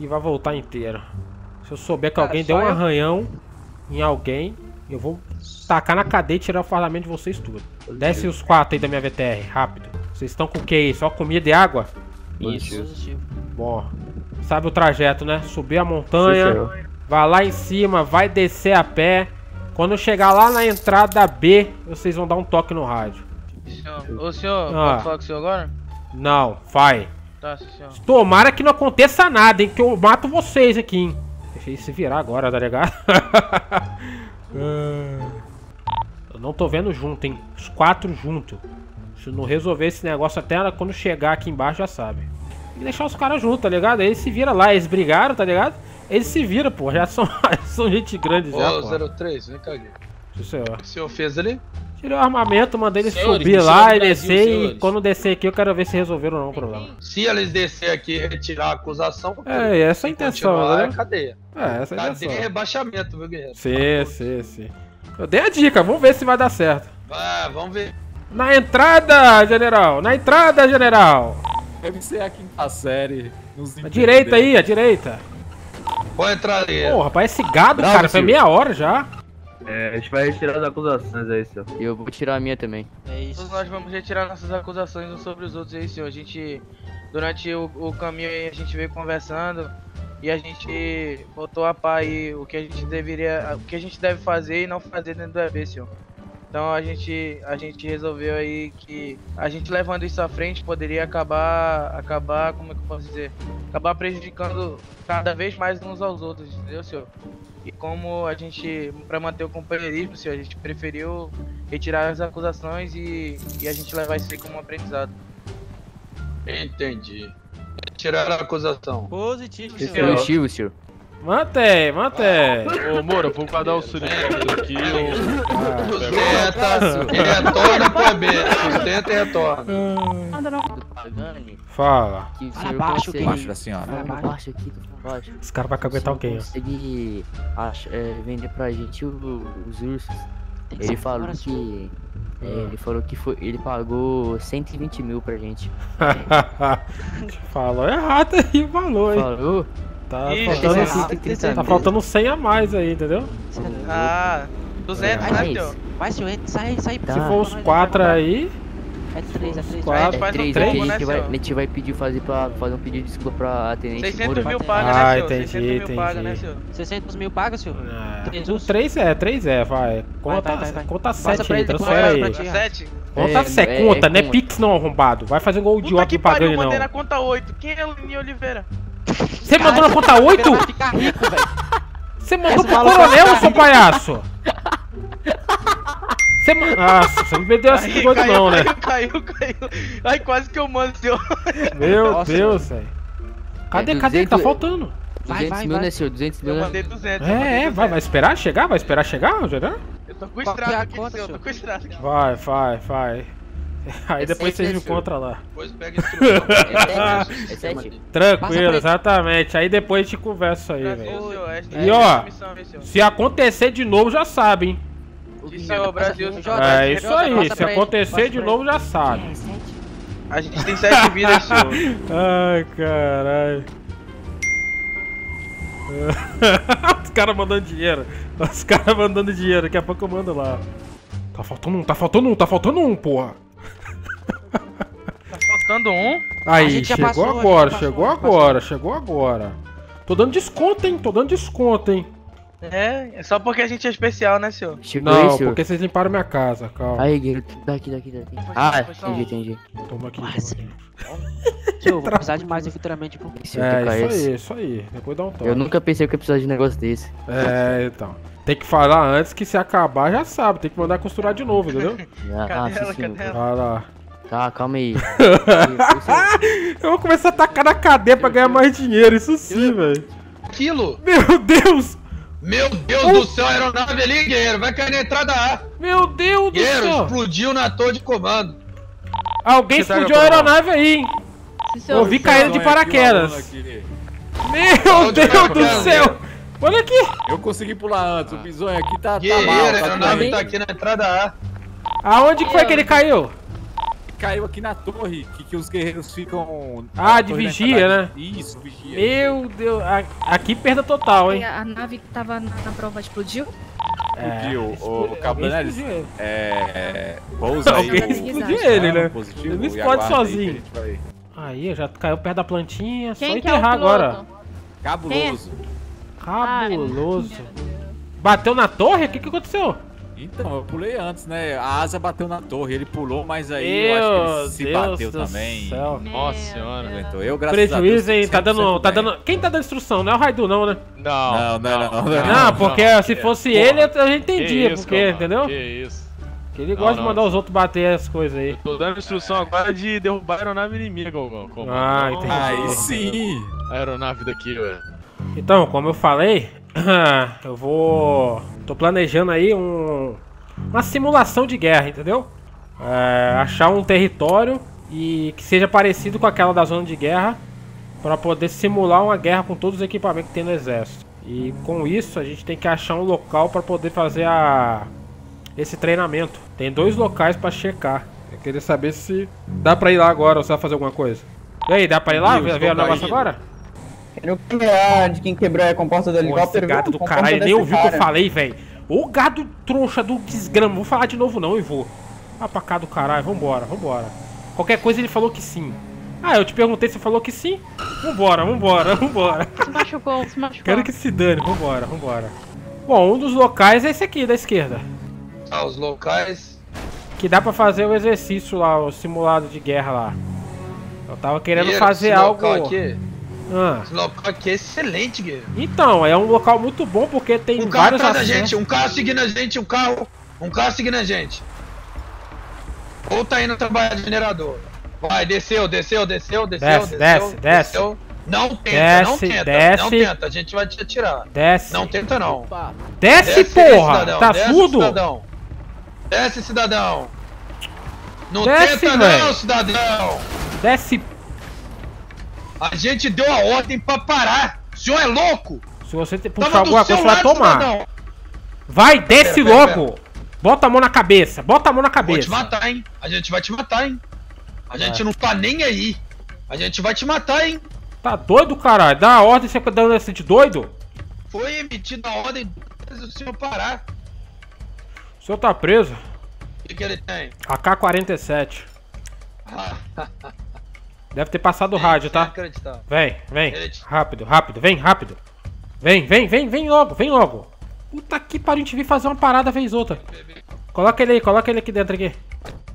e vai voltar inteiro. Se eu souber que
Cara,
alguém deu um
eu-
arranhão em alguém, eu vou tacar na cadeia e tirar o parlamento de vocês tudo. Desce os quatro aí da minha VTR, rápido. Vocês estão com o que aí? Só comida e água?
Isso.
Positivo.
Bom. Sabe o trajeto, né? Subir a
Sim,
montanha,
senhor.
vai lá em cima, vai descer a pé. Quando chegar lá na entrada B, vocês vão dar um toque no rádio.
Senhor, ô senhor,
Ah.
pode falar com o senhor agora?
Não, vai.
Tá, sim, senhor.
Tomara que não aconteça nada, hein? Que eu mato vocês aqui, hein? Deixa ele se virar agora, tá ligado? [laughs] eu não tô vendo junto, hein? Os quatro juntos. Se não resolver esse negócio até quando chegar aqui embaixo, já sabe. Tem que deixar os caras juntos, tá ligado? Eles se viram lá, eles brigaram, tá ligado? Eles se viram, pô. Já são, [laughs] são gente grande já,
Ô,
pô.
03, vem cá, Gui.
Sim, senhor.
O senhor fez ali?
Tirei o armamento, mandei eles
Senhores,
subir lá e
Brasil,
descer. E quando descer aqui, eu quero ver se resolveram ou não o problema.
Se eles descer aqui e retirar a acusação,
É, essa é a intenção, né?
é cadeia.
É, essa é a
Cadeia
intenção.
e rebaixamento, viu, guerreiro?
Sim, sim, sim. Eu dei a dica, vamos ver se vai dar certo.
Vai, vamos ver.
Na entrada, general! Na entrada, general!
Deve ser a quinta série. Nos
A direita aí, a direita.
Pode entrar ali.
Porra, parece gado,
Bravo,
cara. Foi
senhor.
meia hora já.
É, a gente vai retirar as acusações aí, senhor.
E eu vou tirar a minha também.
É isso. Nós vamos retirar nossas acusações uns sobre os outros aí, senhor. A gente durante o, o caminho aí a gente veio conversando e a gente botou a par aí o que a gente deveria, o que a gente deve fazer e não fazer dentro do EB, senhor. Então a gente, a gente resolveu aí que a gente levando isso à frente poderia acabar, acabar, como é que eu posso dizer? Acabar prejudicando cada vez mais uns aos outros, entendeu, senhor? E como a gente, para manter o companheirismo, senhor, a gente preferiu retirar as acusações e, e a gente levar isso aí como um aprendizado.
Entendi. Tirar a acusação.
Positivo,
Positivo, senhor.
Mantém, mantém.
Ô, Moura, vou guardar o helicóptero aqui. Eu...
Sustenta e retorna pro EB. Sustenta e retorna.
Fala.
Que o
Fala
senhor
baixo,
consegue-
Baixo da senhora.
Fala baixo aqui, tô falando baixo.
Esse cara vai caguetar
O senhor
alguém,
ach- é, vender pra gente o- os ursos. Ele falou que. é, ele falou que foi, ele pagou 120 mil pra gente. [laughs]
Falou errado aí o valor, hein?
Falou?
Tá
Ih,
faltando,
é- esse é-
tá faltando 100 a mais aí, entendeu?
Ah, 200,
É.
né, teu?
Vai, senhor, entra, sai, sai.
Tá.
Se for os 4 aí,
É três, é três.
quatro.
A gente faz um
Três
combo,
aqui, a
né,
gente vai, a gente vai pedir fazer pra fazer um pedido de desculpa pra Tenente
600
Moura.
mil paga,
Ah,
né, senhor?
entendi,
600 mil paga, né,
entendi.
senhor?
600 mil paga, senhor? Três ursos?
3 é, 3 é, vai. Conta,
vai, vai, vai.
conta
Passa
7
pra
aí, transfere aí.
pra ti.
Tá 7?
Conta
É,
7,
é,
conta,
é
não é
conta.
Pix não, arrombado. Vai fazer igual o
Puta
idiota
que
não paga
pariu,
ele
eu
não.
mandei na conta 8. Quem é o Lini Oliveira?
Você mandou na conta 8?
Vai ficar rico, velho.
Você mandou pro coronel,
vai
seu palhaço? Você Nossa, você não me deu essa
Aí,
doido não, né?
Caiu, caiu, caiu. Ai, quase que eu mando, senhor.
Meu
Nossa,
Deus, velho. Cadê,
É,
cadê? Tá
200
faltando.
200
vai,
mil,
vai.
né, senhor? 200 mil,
Eu
né?
mandei 200. eu mandei
É, é, vai,
200.
vai esperar chegar? Vai esperar chegar, Jordan?
Eu tô com
é
estrada
a
aqui,
conta,
senhor. Eu tô com estrada aqui.
Vai, vai, vai. [laughs] Aí
É
depois
sete,
vocês me encontram lá.
Depois pega instrução.
É 7? É 7?
Passa pra
Tranquilo, exatamente. Aí depois a gente conversa aí, velho.
É,
E
é
ó. Se acontecer de novo, já sabe, hein?
Brasil.
É isso aí. Se acontecer de novo, já sabe.
A gente tem 7 vidas, senhor. [laughs]
Ai, caralho. [laughs] Os caras mandando dinheiro. Os caras mandando dinheiro. Daqui a pouco eu mando lá. Tá faltando um, tá faltando um, tá faltando um, porra.
Tá faltando um.
A
Aí, chegou
passou, a gente
agora,
já
chegou
passou,
agora, chegou agora. Tô dando desconto, hein? Tô dando desconto, hein?
É, é só porque a gente é especial, né, senhor?
Chegou aí,
Não,
senhor?
porque vocês limparam minha casa, calma.
Aí, guerreiro, daqui, daqui, daqui. Ah, entendi, entendi.
Toma aqui.
Quase.
toma
Senhor, vou precisar de mais futuramente, pô.
Senhor,
aqui. É, isso aí, isso aí. Depois dá um toque.
Eu nunca pensei que eu ia precisar de um negócio desse.
É, então. Tem que falar antes que se acabar já sabe. Tem que mandar costurar de novo, entendeu? [laughs]
Ah,
Cadê ela? Cadê ela?
Vai lá.
Tá, [laughs] calma aí.
Eu vou começar a tacar na cadeia pra ganhar mais dinheiro, isso sim, velho.
Aquilo!
Meu Deus!
Meu Deus do céu, a aeronave ali, guerreiro. Vai cair na entrada A.
Meu Deus do
Guerreiro,
céu!
explodiu na torre de comando.
Alguém
Você tá
explodiu a
gravando?
aeronave aí, hein?
Seu-
Eu vi caindo de paraquedas. Meu Deus
tá
do céu! Olha aqui!
Eu consegui pular antes, o bisonho aqui tá, tá mal.
Guerreiro, a
Tá
aeronave
doente.
tá aqui na entrada A.
Aonde que foi que ele caiu?
Caiu aqui na torre, que, que os guerreiros ficam...
Ah, de vigia, né?
Isso, vigia.
Meu Deus, a- aqui perda total, hein?
a nave que tava na, na prova explodiu?
Explodiu.
É,
o
explo-
Cabo
alguém
Daenerys,
explodiu ele.
é, é, pousa aí
Alguém
o-
explodiu
o
ele, né?
positivo
Ele não explode
aí a
sozinho.
vai-
Aí, já caiu perto da plantinha, só
Quem que é o
enterrar
piloto?
agora.
Cabuloso.
Cabuloso. Bateu na torre? O que, que aconteceu?
Então, eu pulei antes, né? A asa bateu na torre, ele pulou, mas aí eu acho que
Meu
ele se
Deus
bateu também.
céu.
Nossa senhora.
Aguentou. Eu, graças a Deus,
Prejuízo, hein? Tá
100%
dando, tá dando. Quem tá dando instrução? Não é o Raidu, não, né?
Não,
Não, não, não. não,
Não, porque se fosse
Porra.
ele, eu já entendia,
isso,
porque, entendeu?
Que isso.
Que ele
Não,
gosta de
não.
mandar os outros bater as coisas aí.
Tô dando instrução agora de derrubar a aeronave inimiga. Como?
Ah,
Não,
entendi.
Aí sim.
A aeronave daqui, ué.
Então, como eu falei, eu vou. Tô planejando aí um. uma simulação de guerra, entendeu? É, achar um território e que seja parecido com aquela da zona de guerra para poder simular uma guerra com todos os equipamentos que tem no exército. E com isso a gente tem que achar um local para poder fazer a esse treinamento. Tem dois locais para checar. Eu queria saber se dá para ir lá agora ou se vai fazer alguma coisa. E aí, dá para ir lá? Ver o negócio agora?
Quero câmera de quem quebrou a comporta do
Pô, esse
helicóptero.
gado
viu?
do caralho, nem ouviu o que eu falei, velho. Ô gado trouxa do desgrama, vou falar de novo não e vou. Vai pra cá do caralho, vambora, vambora. Qualquer coisa ele falou que sim. Ah, eu te perguntei, você falou que sim. Vambora, vambora, [laughs] vambora.
Se machucou, se machucou.
Quero que se dane, vambora, vambora. Bom, um dos locais é esse aqui, da esquerda.
Ah, os locais.
Que dá pra fazer o exercício lá, o simulado de guerra lá. Eu tava querendo fazer
esse
algo.
local Aqui,
Ah.
esse local aqui é excelente, guerreiro.
Então, é um local muito bom porque tem
Um carro
vários
atrás da gente, um carro seguindo a gente, um carro. Um carro seguindo a gente. Ou tá indo trabalhar de minerador. Vai, desceu, desceu, desceu, desceu,
Desce,
desceu.
desce, desce.
desceu. Não tenta, não
Desce,
tenta,
desce.
não tenta, a gente vai te atirar.
Desce.
Não tenta não.
Desce,
aí,
porra!
cidadão,
Tá
desce,
surdo?
Cidadão. Desce, cidadão. Não
Desce,
tenta
velho.
não, cidadão.
Desce.
A gente deu a ordem pra parar. O senhor é louco?
Se você puxar alguma coisa, você vai tomar.
cidadão.
Vai, desce
Pera, pera,
logo! Bota a mão na cabeça, bota a mão na
Vou te
cabeça.
matar, hein? A gente vai te matar, hein? A gente
É.
não tá nem aí. A gente vai te matar, hein?
Tá doido, caralho? Dá a ordem, você dando esse de doido?
Foi emitida a ordem do senhor parar.
O senhor tá preso.
O que, que ele tem?
AK-47. [laughs] Deve ter passado o rádio, tá?
Inacreditável.
Vem, vem. Rápido, rápido, vem, rápido. Vem, vem, vem, vem logo, vem logo. Puta que pariu, a gente vir fazer uma parada vez outra. Coloca ele aí, coloca ele aqui dentro aqui.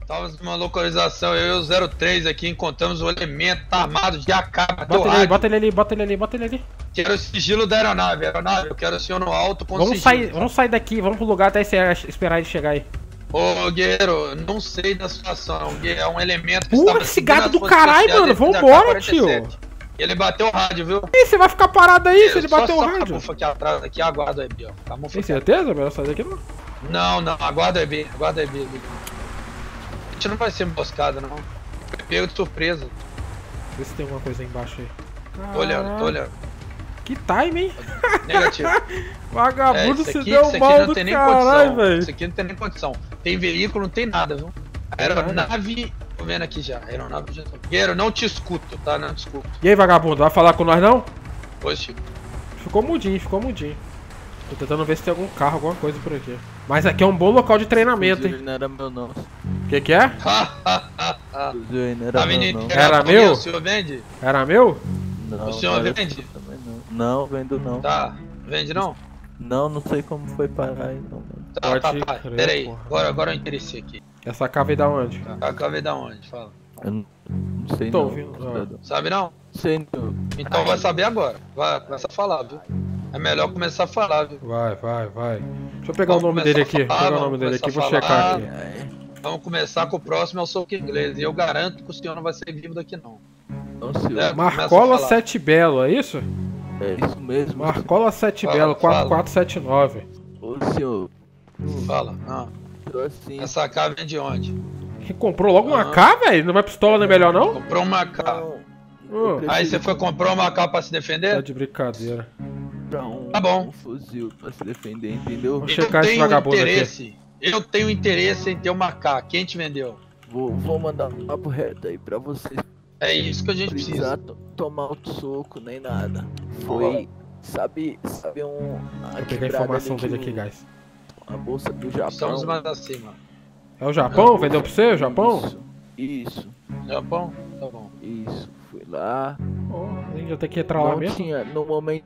Estávamos numa localização, eu e o 03 aqui encontramos um elemento armado de AK.
Bota ele aí, bota ele ali, bota ele ali, bota ele ali.
Quero o sigilo da aeronave. Aeronave, eu quero o senhor no alto com
Vamos
sigilo.
sair, vamos sair daqui, vamos pro lugar até esperar ele chegar aí.
Ô, guerreiro, não sei da situação. É um elemento que estava
esse
as
do caralho, mano, vambora,
K-47.
tio.
Ele bateu o rádio, viu?
Ih, você vai ficar parado aí se ele bater o rádio.
Camufla aqui atrás, aqui, aguarda aí, Biel.
Tem
aqui.
certeza? Melhor sair daqui não.
Não, não, aguarda aí, B, aguarda aí, B. A gente não vai ser emboscada, não. Foi pego de surpresa.
Vê se tem alguma coisa aí embaixo aí.
Tô olhando, tô olhando.
Que time, hein?
Negativo. [laughs]
Vagabundo se
aqui,
deu
isso aqui
mal
não
do
tem nem
caralho,
condição.
velho.
Isso aqui não tem nem condição. Tem veículo, não tem nada, viu? Aeronave. Tô vendo aqui já. Aeronave já. Guerreiro, não te escuto, tá? Não te escuto.
E aí, vagabundo, vai falar com nós não?
Pois, Chico.
Ficou mudinho, ficou mudinho. Tô tentando ver se tem algum carro, alguma coisa por aqui. Mas aqui é um bom local de treinamento, hein?
Não era meu não.
O que que é?
Fuzil não
Tá
era
vindo
meu não.
Era
pra
meu?
alguém? O senhor vende?
Era meu?
Não,
O senhor
era
vende?
Não. Não, vendo não.
Tá. Vende não?
Não, não sei como foi parar aí não. mano.
Tá, tá,
Pode
tá.
crer,
Pera aí.
porra.
Agora, agora eu interessei aqui.
Essa cava veio da onde?
A cave da onde? Fala.
Eu não, não sei
Tô
não.
ouvindo,
cidadão.
Sabe não?
Sei não.
Então vai saber agora. Vai, começa a falar, viu? É melhor começar a falar, viu?
Vai, vai, vai. Deixa eu pegar o
Vamos
nome dele aqui.
falar,
Pegar o
vamos
nome dele aqui, vou checar aqui.
Vamos começar com o próximo, é o soco inglês. E eu garanto que o senhor não vai ser vivo daqui, não.
Não, senhor.
É,
Marcola. 7 Belo, é isso?
É isso mesmo.
Marcola 7
Fala,
Belo,
fala.
4479.
Ô senhor,
Fala. Ah.
assim.
Essa AK vem de onde?
Você comprou logo uma
Ah.
K, velho? Não vai pistola, não é melhor não?
Comprou uma AK.
Hum,
Aí você foi comprar uma AK pra se
tá
defender?
de brincadeira.
Um,
Tá bom.
um fuzil pra se defender, entendeu?
Vou
Eu
checar esse
tenho
vagabundo aqui.
interesse. Eu tenho interesse em ter uma AK. Quem te vendeu?
Vou, vou mandar um papo reto aí pra vocês.
É isso que a gente precisa.
to- tomar outro soco nem nada. Foi, sabe, sabe um.
Vou pegar a informação dele aqui, guys.
A bolsa do Japão.
Estamos mais acima.
É o Japão? Vendeu pra você, o Japão?
Isso, isso,
Japão? Tá bom.
isso. Fui lá.
A gente já tem que entrar lá
Não
mesmo?
tinha, no momento.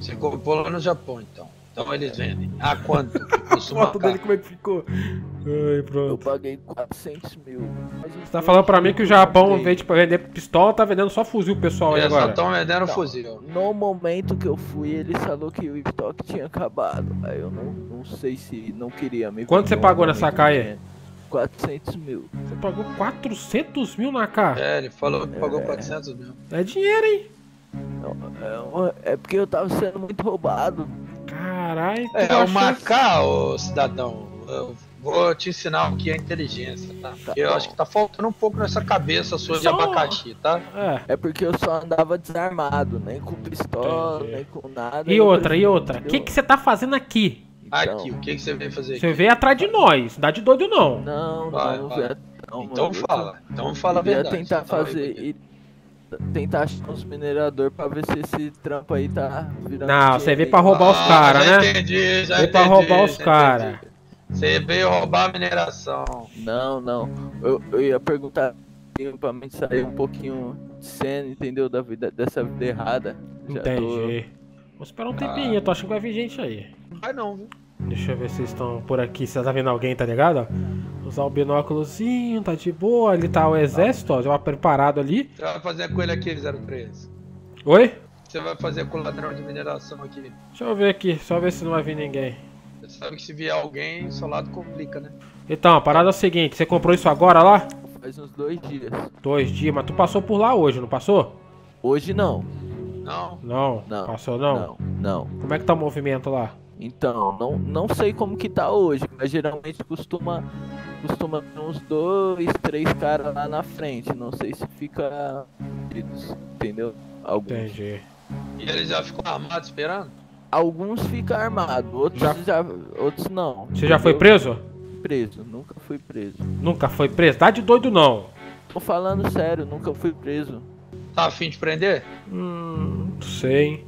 Você comprou lá no Japão, então. Então eles vendem. A quanto? que custa uma
foto dele como é que ficou. Ai,
Eu
pronto.
paguei 400 mil.
Você tá falando pra mim que o Japão, em vez de vender pistola, tá vendendo só fuzil pessoal aí
Eles só
agora.
estão vendendo
Não.
fuzil.
No momento que eu fui, ele falou que o estoque tinha acabado. Aí eu não, não sei se não queria me
Quanto você pagou nessa caia?
que tinha. 400 mil.
Você pagou 400 mil na K?
É, ele falou que pagou 400 mil.
É dinheiro, hein?
Não, É, é porque eu tava sendo muito roubado.
Caralho.
É AK, ô cidadão. Eu vou te ensinar o que é inteligência, tá? Porque eu acho que tá faltando um pouco nessa cabeça sua de
Só-
abacaxi, tá?
É.
É porque eu só andava desarmado, nem com pistola, nem com nada.
E outra, e outra. O que, que você tá fazendo aqui?
Então,
Aqui, o que, que você veio fazer
Você
aqui?
veio atrás de nós, dá de doido não.
Não,
Vai,
não,
vai.
não,
Então
mano,
fala, então fala a
Eu ia
verdade.
tentar
aí,
fazer. Tentar achar uns minerador pra ver se esse trampo aí tá virando.
Não, você veio pra roubar os
Ah,
caras, né?
entendi, já
Veio pra
entendi,
roubar os caras.
Você veio roubar a mineração.
Não, não. Eu, eu ia perguntar pra mim sair um pouquinho acontecendo, entendeu? Da vida, dessa vida errada. Já tô-
Entendi. Vou esperar um tempinho, eu tô achando que vai vir gente aí.
Vai não, viu?
Deixa eu ver se estão por aqui, se tá vendo alguém, tá ligado? Usar o binóculozinho, tá de boa. Ali tá o exército, ó, já preparado ali.
Você vai fazer com ele aqui, 03.
Oi?
Você vai fazer com o ladrão de mineração aqui.
Deixa eu ver aqui, só ver se não vai vir ninguém.
Você sabe que se vier alguém, seu lado complica, né?
Então, a parada é o seguinte, você comprou isso agora lá?
Faz uns dois dias.
Dois dias, mas tu passou por lá hoje, não passou?
Hoje não.
Não.
Não,
Não.
passou não?
Não, não.
Como é que tá o movimento lá?
Então, não, não sei como que tá hoje, mas geralmente costuma costuma ter uns dois, três caras lá na frente. Não sei se fica. Entendeu? Alguns.
Entendi.
E ele já ficou armado esperando?
Alguns ficam armados, outros
Já-
já... outros não.
Você já foi
entendeu?
preso?
Preso, nunca fui preso.
Nunca foi preso? Tá de doido não.
Tô falando sério, nunca fui preso.
Tá afim de prender?
Hum, não sei. hein.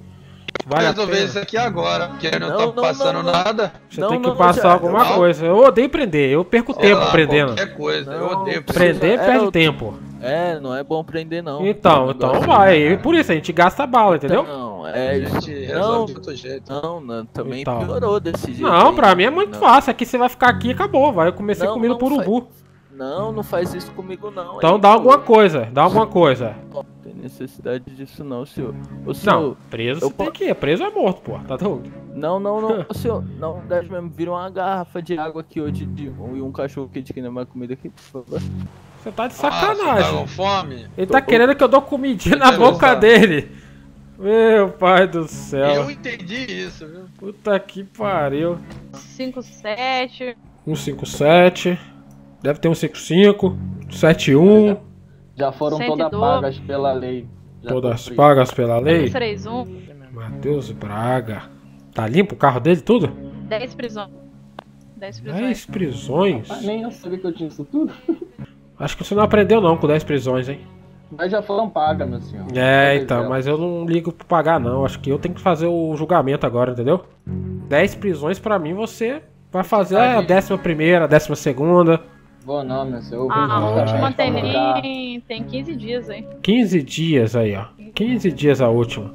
Vai
Vale
resolver isso aqui agora, porque não,
Não,
tá
não,
passando
não,
nada.
Você
Não,
tem que
não,
passar
já-
alguma
não.
coisa. Eu odeio prender, eu perco
Sei
tempo
lá,
prendendo.
Qualquer coisa, eu odeio
Prender,
É,
perde
eu-
tempo.
É, não é bom prender não.
Então, então vai. por isso a gente gasta bala, entendeu?
Não, é
A gente resolve
Não,
de outro jeito.
não, não, também
Então.
piorou desse jeito.
Não,
aí.
pra mim é muito
Não.
fácil. Aqui você vai ficar aqui e acabou. Vai
Não,
comido
não
por urubu.
Não, não faz isso comigo não.
Então
aí,
dá
pô.
alguma coisa, dá alguma coisa.
Não tem necessidade disso não, senhor. Ô, senhor
Não, preso
eu
você tem que ir. Preso é morto, pô. Tá doido?
Não, não, não, [laughs] senhor. Não, deve mesmo. Vira uma garrafa de água aqui hoje de, e um cachorro quente aqui na minha comida aqui, por favor.
Você tá de
Ah, tá
sacanagem.
com fome?
Ele tá querendo que eu dou comidinha na boca dele. Meu pai do céu.
Eu entendi isso, viu?
Puta que pariu.
5, 7.
157. Deve ter um 55. 71.
Já foram todas
112.
pagas pela lei. Já
Todas
cumpri.
pagas pela lei.
3, 1.
Matheus Braga. Tá limpo o carro dele tudo?
10 prisões. 10 prisões.
10 prisões.
Nem eu sabia que eu tinha isso tudo. [laughs]
Acho que você não aprendeu não com 10 prisões, hein?
Mas já foram pagas, meu senhor.
É, então, mas eu não ligo pra pagar não. Acho que eu tenho que fazer o julgamento agora, entendeu? 10 prisões pra mim você vai fazer a décima primeira, a décima segunda.
Vou não, meu senhor.
Ah, a
julgar,
última tem
mudar.
nem. tem 15 dias, hein?
15 dias aí, ó. 15 dias a última.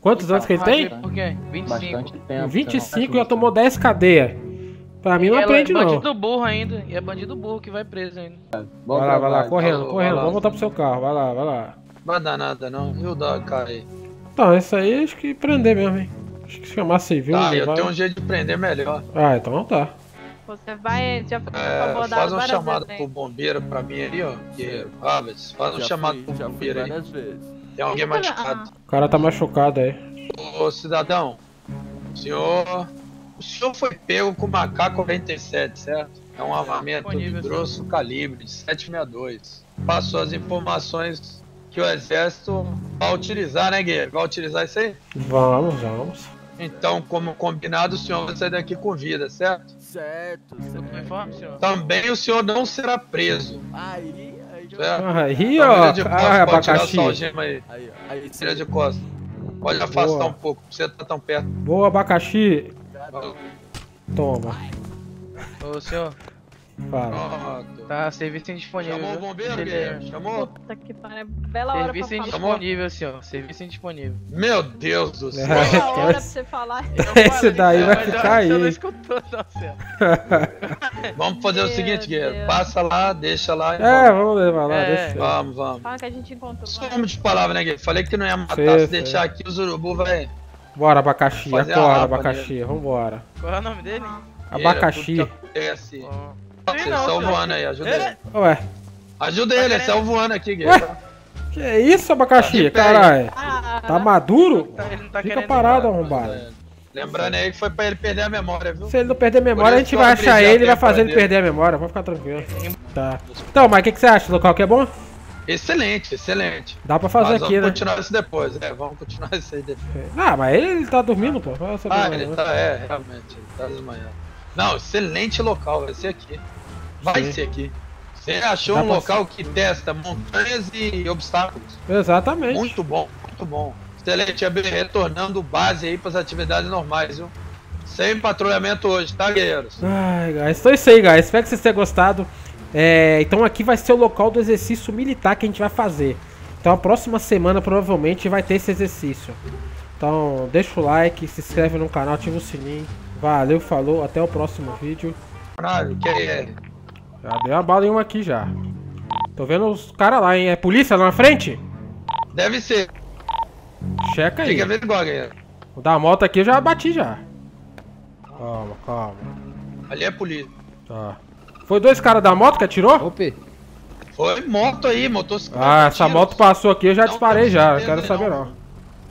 Quantos anos que ele tem?
Por quê? 25.
Bastante tempo.
25 já tomou 10 cadeia. Pra mim não
Ela
aprende
é
não.
bandido burro ainda. E é bandido burro que vai preso ainda.
Vai lá, vai lá, correndo, correndo. Vamos voltar pro seu carro, vai lá, vai lá.
Vai dar nada não. O dog, cara aí?
Então, isso aí acho que prender mesmo, hein? Acho que se chamar civil.
Tá,
não
eu
vai...
tenho um jeito de prender melhor.
Ah, então tá.
Você vai. Já foi
É, faz um chamado
vezes,
pro bombeiro pra mim ali, ó. Guerreiro. Alves, faz um
Já
chamado
fui-
pro
já fui
bombeiro aí.
vezes.
Tem alguém
eu
machucado.
O cara tá machucado aí.
Ô cidadão, o senhor. O senhor foi pego com uma K-47, certo? É um armamento de grosso calibre, de 762. Passou as informações que o exército vai utilizar, né, guerreiro? Vai utilizar isso aí?
Vamos, vamos.
Então, como combinado, o senhor vai sair daqui com vida, certo?
Certo, certo.
Também o senhor não será preso.
Aí, aí,
Certo?
Aí,
Então,
ó.
vira de costas,
Ah,
pode tirar sua aí.
aí, aí,
Tira de costas. Pode afastar
Boa.
um pouco, pra você tá tão perto.
Boa, abacaxi. Toma.
Ô, senhor.
Fala.
Pronto.
Tá, serviço indisponível.
Chamou o bombeiro,
ele-
Chamou?
Puta que pariu. Bela hora pra
Serviço indisponível, senhor. Serviço indisponível.
Meu Deus do céu.
Bela hora pra você falar. [laughs]
Esse daí vai ficar aí.
Você não escutou, não, senhor. [laughs]
Vamos fazer o seguinte.
Deus.
Passa lá, deixa lá e
É,
vamos.
levar lá,
É.
deixa.
Vamos, vamos.
Fala que a gente encontrou.
Só
vai.
homem de palavra, né, guerreiro? Falei que não ia matar. Se deixar aqui, os urubu vai.
Bora, abacaxi. Acorda, abacaxi. Vambora.
Qual é o nome dele?
Abacaxi.
Esse. Saiu
senhor.
voando aí, ajuda ele.
Ué.
Ajuda ele, ele saiu voando aqui, guerreiro.
Que isso, abacaxi?
aí.
Caralho. Tá maduro?
Tá, ele não tá
Fica parado, arrombado.
Lembrando aí que foi pra ele perder a memória, viu?
Se ele não perder a memória, a gente vai achar ele e vai fazer ele perder a memória. Pode ficar tranquilo. Tá. Então, mas o que, que você acha? O local que é bom?
Excelente, excelente.
Dá pra fazer
Mas
aqui,
vamos
né?
continuar isso depois. É, vamos continuar isso aí depois.
Ah, mas ele, ele tá dormindo, pô.
Ah, ele tá, é, realmente, ele tá desmanhando. Não, excelente local, vai ser aqui. Vai
Sim.
ser aqui. Você achou
Dá
um
pra-
local que testa montanhas e obstáculos.
Exatamente.
Muito bom, muito bom. Excelente, bem retornando base aí pras atividades normais, viu? Sem patrulhamento hoje, tá, guerreiros?
Ai, guys. Então é isso aí, guys. Espero que vocês tenham gostado. É, então aqui vai ser o local do exercício militar que a gente vai fazer. Então a próxima semana provavelmente vai ter esse exercício. Então deixa o like, se inscreve no canal, ativa o sininho. Valeu, falou, até o próximo vídeo.
Caralho, que é?
Já deu a bala em um aqui já. Tô vendo os caras lá, hein? É polícia lá na frente?
Deve ser.
Checa aí.
Fica vendo igual, galera.
O da moto aqui eu já bati já. Calma, calma.
Ali é polícia.
Tá. Foi dois caras da moto que atirou?
Opa.
Foi moto aí, motocicleta.
Ah, essa
tiros.
moto passou aqui, eu já
Não
disparei já, não quero saber não.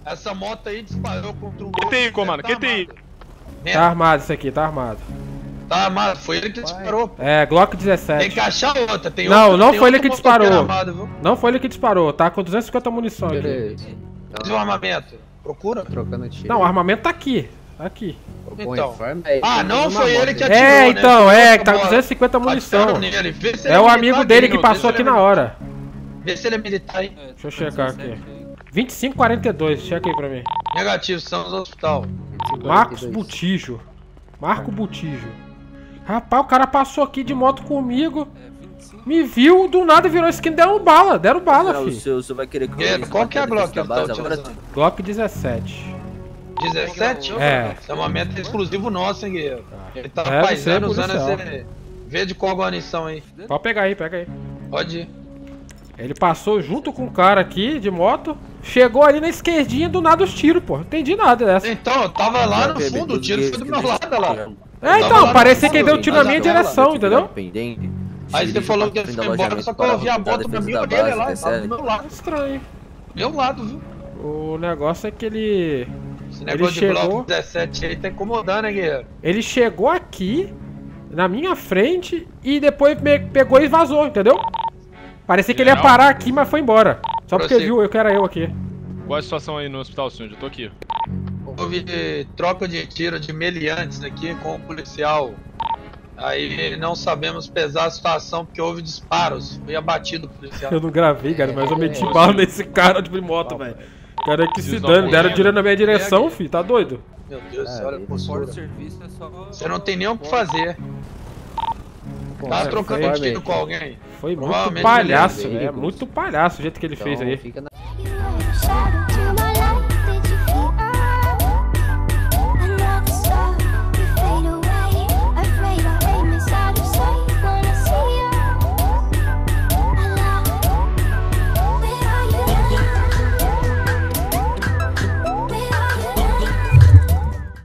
Essa moto aí disparou contra o
Quem tem aí, comando? Quem tem aí?
Tá armado isso aqui, tá armado.
Tá armado, foi ele que disparou.
É, Glock
Tem
17.
que achar outra, tem
Não,
outro-
não
tem
foi ele que disparou.
armado?
Não foi ele que disparou, tá com 250 munição aqui.
Beleza.
Cadê o armamento? Procura?
Trocando tiro.
Não, o armamento tá aqui. Tá aqui.
Então.
é,
Ah, não foi ele que atirou,
É,
né?
então, é,
outra
que tá com
bola.
250 munição.
Atiraram nele. Vê se
É o
é
amigo dele que passou aqui
é
na hora.
Vê se ele é militar aí.
Deixa eu checar aqui. 2542, checa aí pra mim.
Negativo, estamos no hospital.
Marcos Butijo. Marco Butijo. Rapaz, o cara passou aqui de moto comigo. Me viu, do nada virou skin, deram bala, deram bala,
Não, o
filho.
seu, você vai querer que eu
qual que é a Glock que tá utilizando?
Glock 17.
17?
É.
Esse armamento é exclusivo nosso, hein, Guilherme? Ele tá
ser
paisando usando
policial.
esse... Vê de qual guarnição aí.
Pode pegar aí, pega aí.
Pode ir.
Ele passou junto com o cara aqui de moto. Chegou ali na esquerdinha, do nada os tiros, pô. Não entendi nada dessa.
Então, eu tava lá no fundo, o tiro foi do meu lado, olha lá.
É,
tava
então, parecia que ele deu tiro na minha direção, entendeu?
Aí você falou que ele foi embora, só que eu vi a moto do amigo dele lá, tava do meu lado.
Estranho.
Meu lado, viu?
O negócio é que ele.
Esse
Ele
negócio de
chegou.
bloco 17 aí tá incomodando, hein, guerreiro?
Ele chegou aqui, na minha frente, e depois me pegou e vazou, entendeu? Parecia que ele ia parar aqui, mas foi embora. Só porque viu eu que era eu aqui.
Qual é a situação aí no hospital, senhor? Eu tô aqui.
Houve troca de tiro de meliantes aqui com o policial. Aí não sabemos pesar a situação porque houve disparos. Foi abatido o policial.
Eu não gravei, cara, mas eu meti bala nesse cara de moto, velho. Cara que se dane, deram tiro na minha direção, filho. Tá doido?
Meu Deus do céu, olha
é só...
Você não tem nem o que fazer.
Pô,
Tá
é,
trocando
foi-
tiro com alguém.
Foi muito palhaço,
é
velho. Muito palhaço o jeito que ele fez aí.
Shadow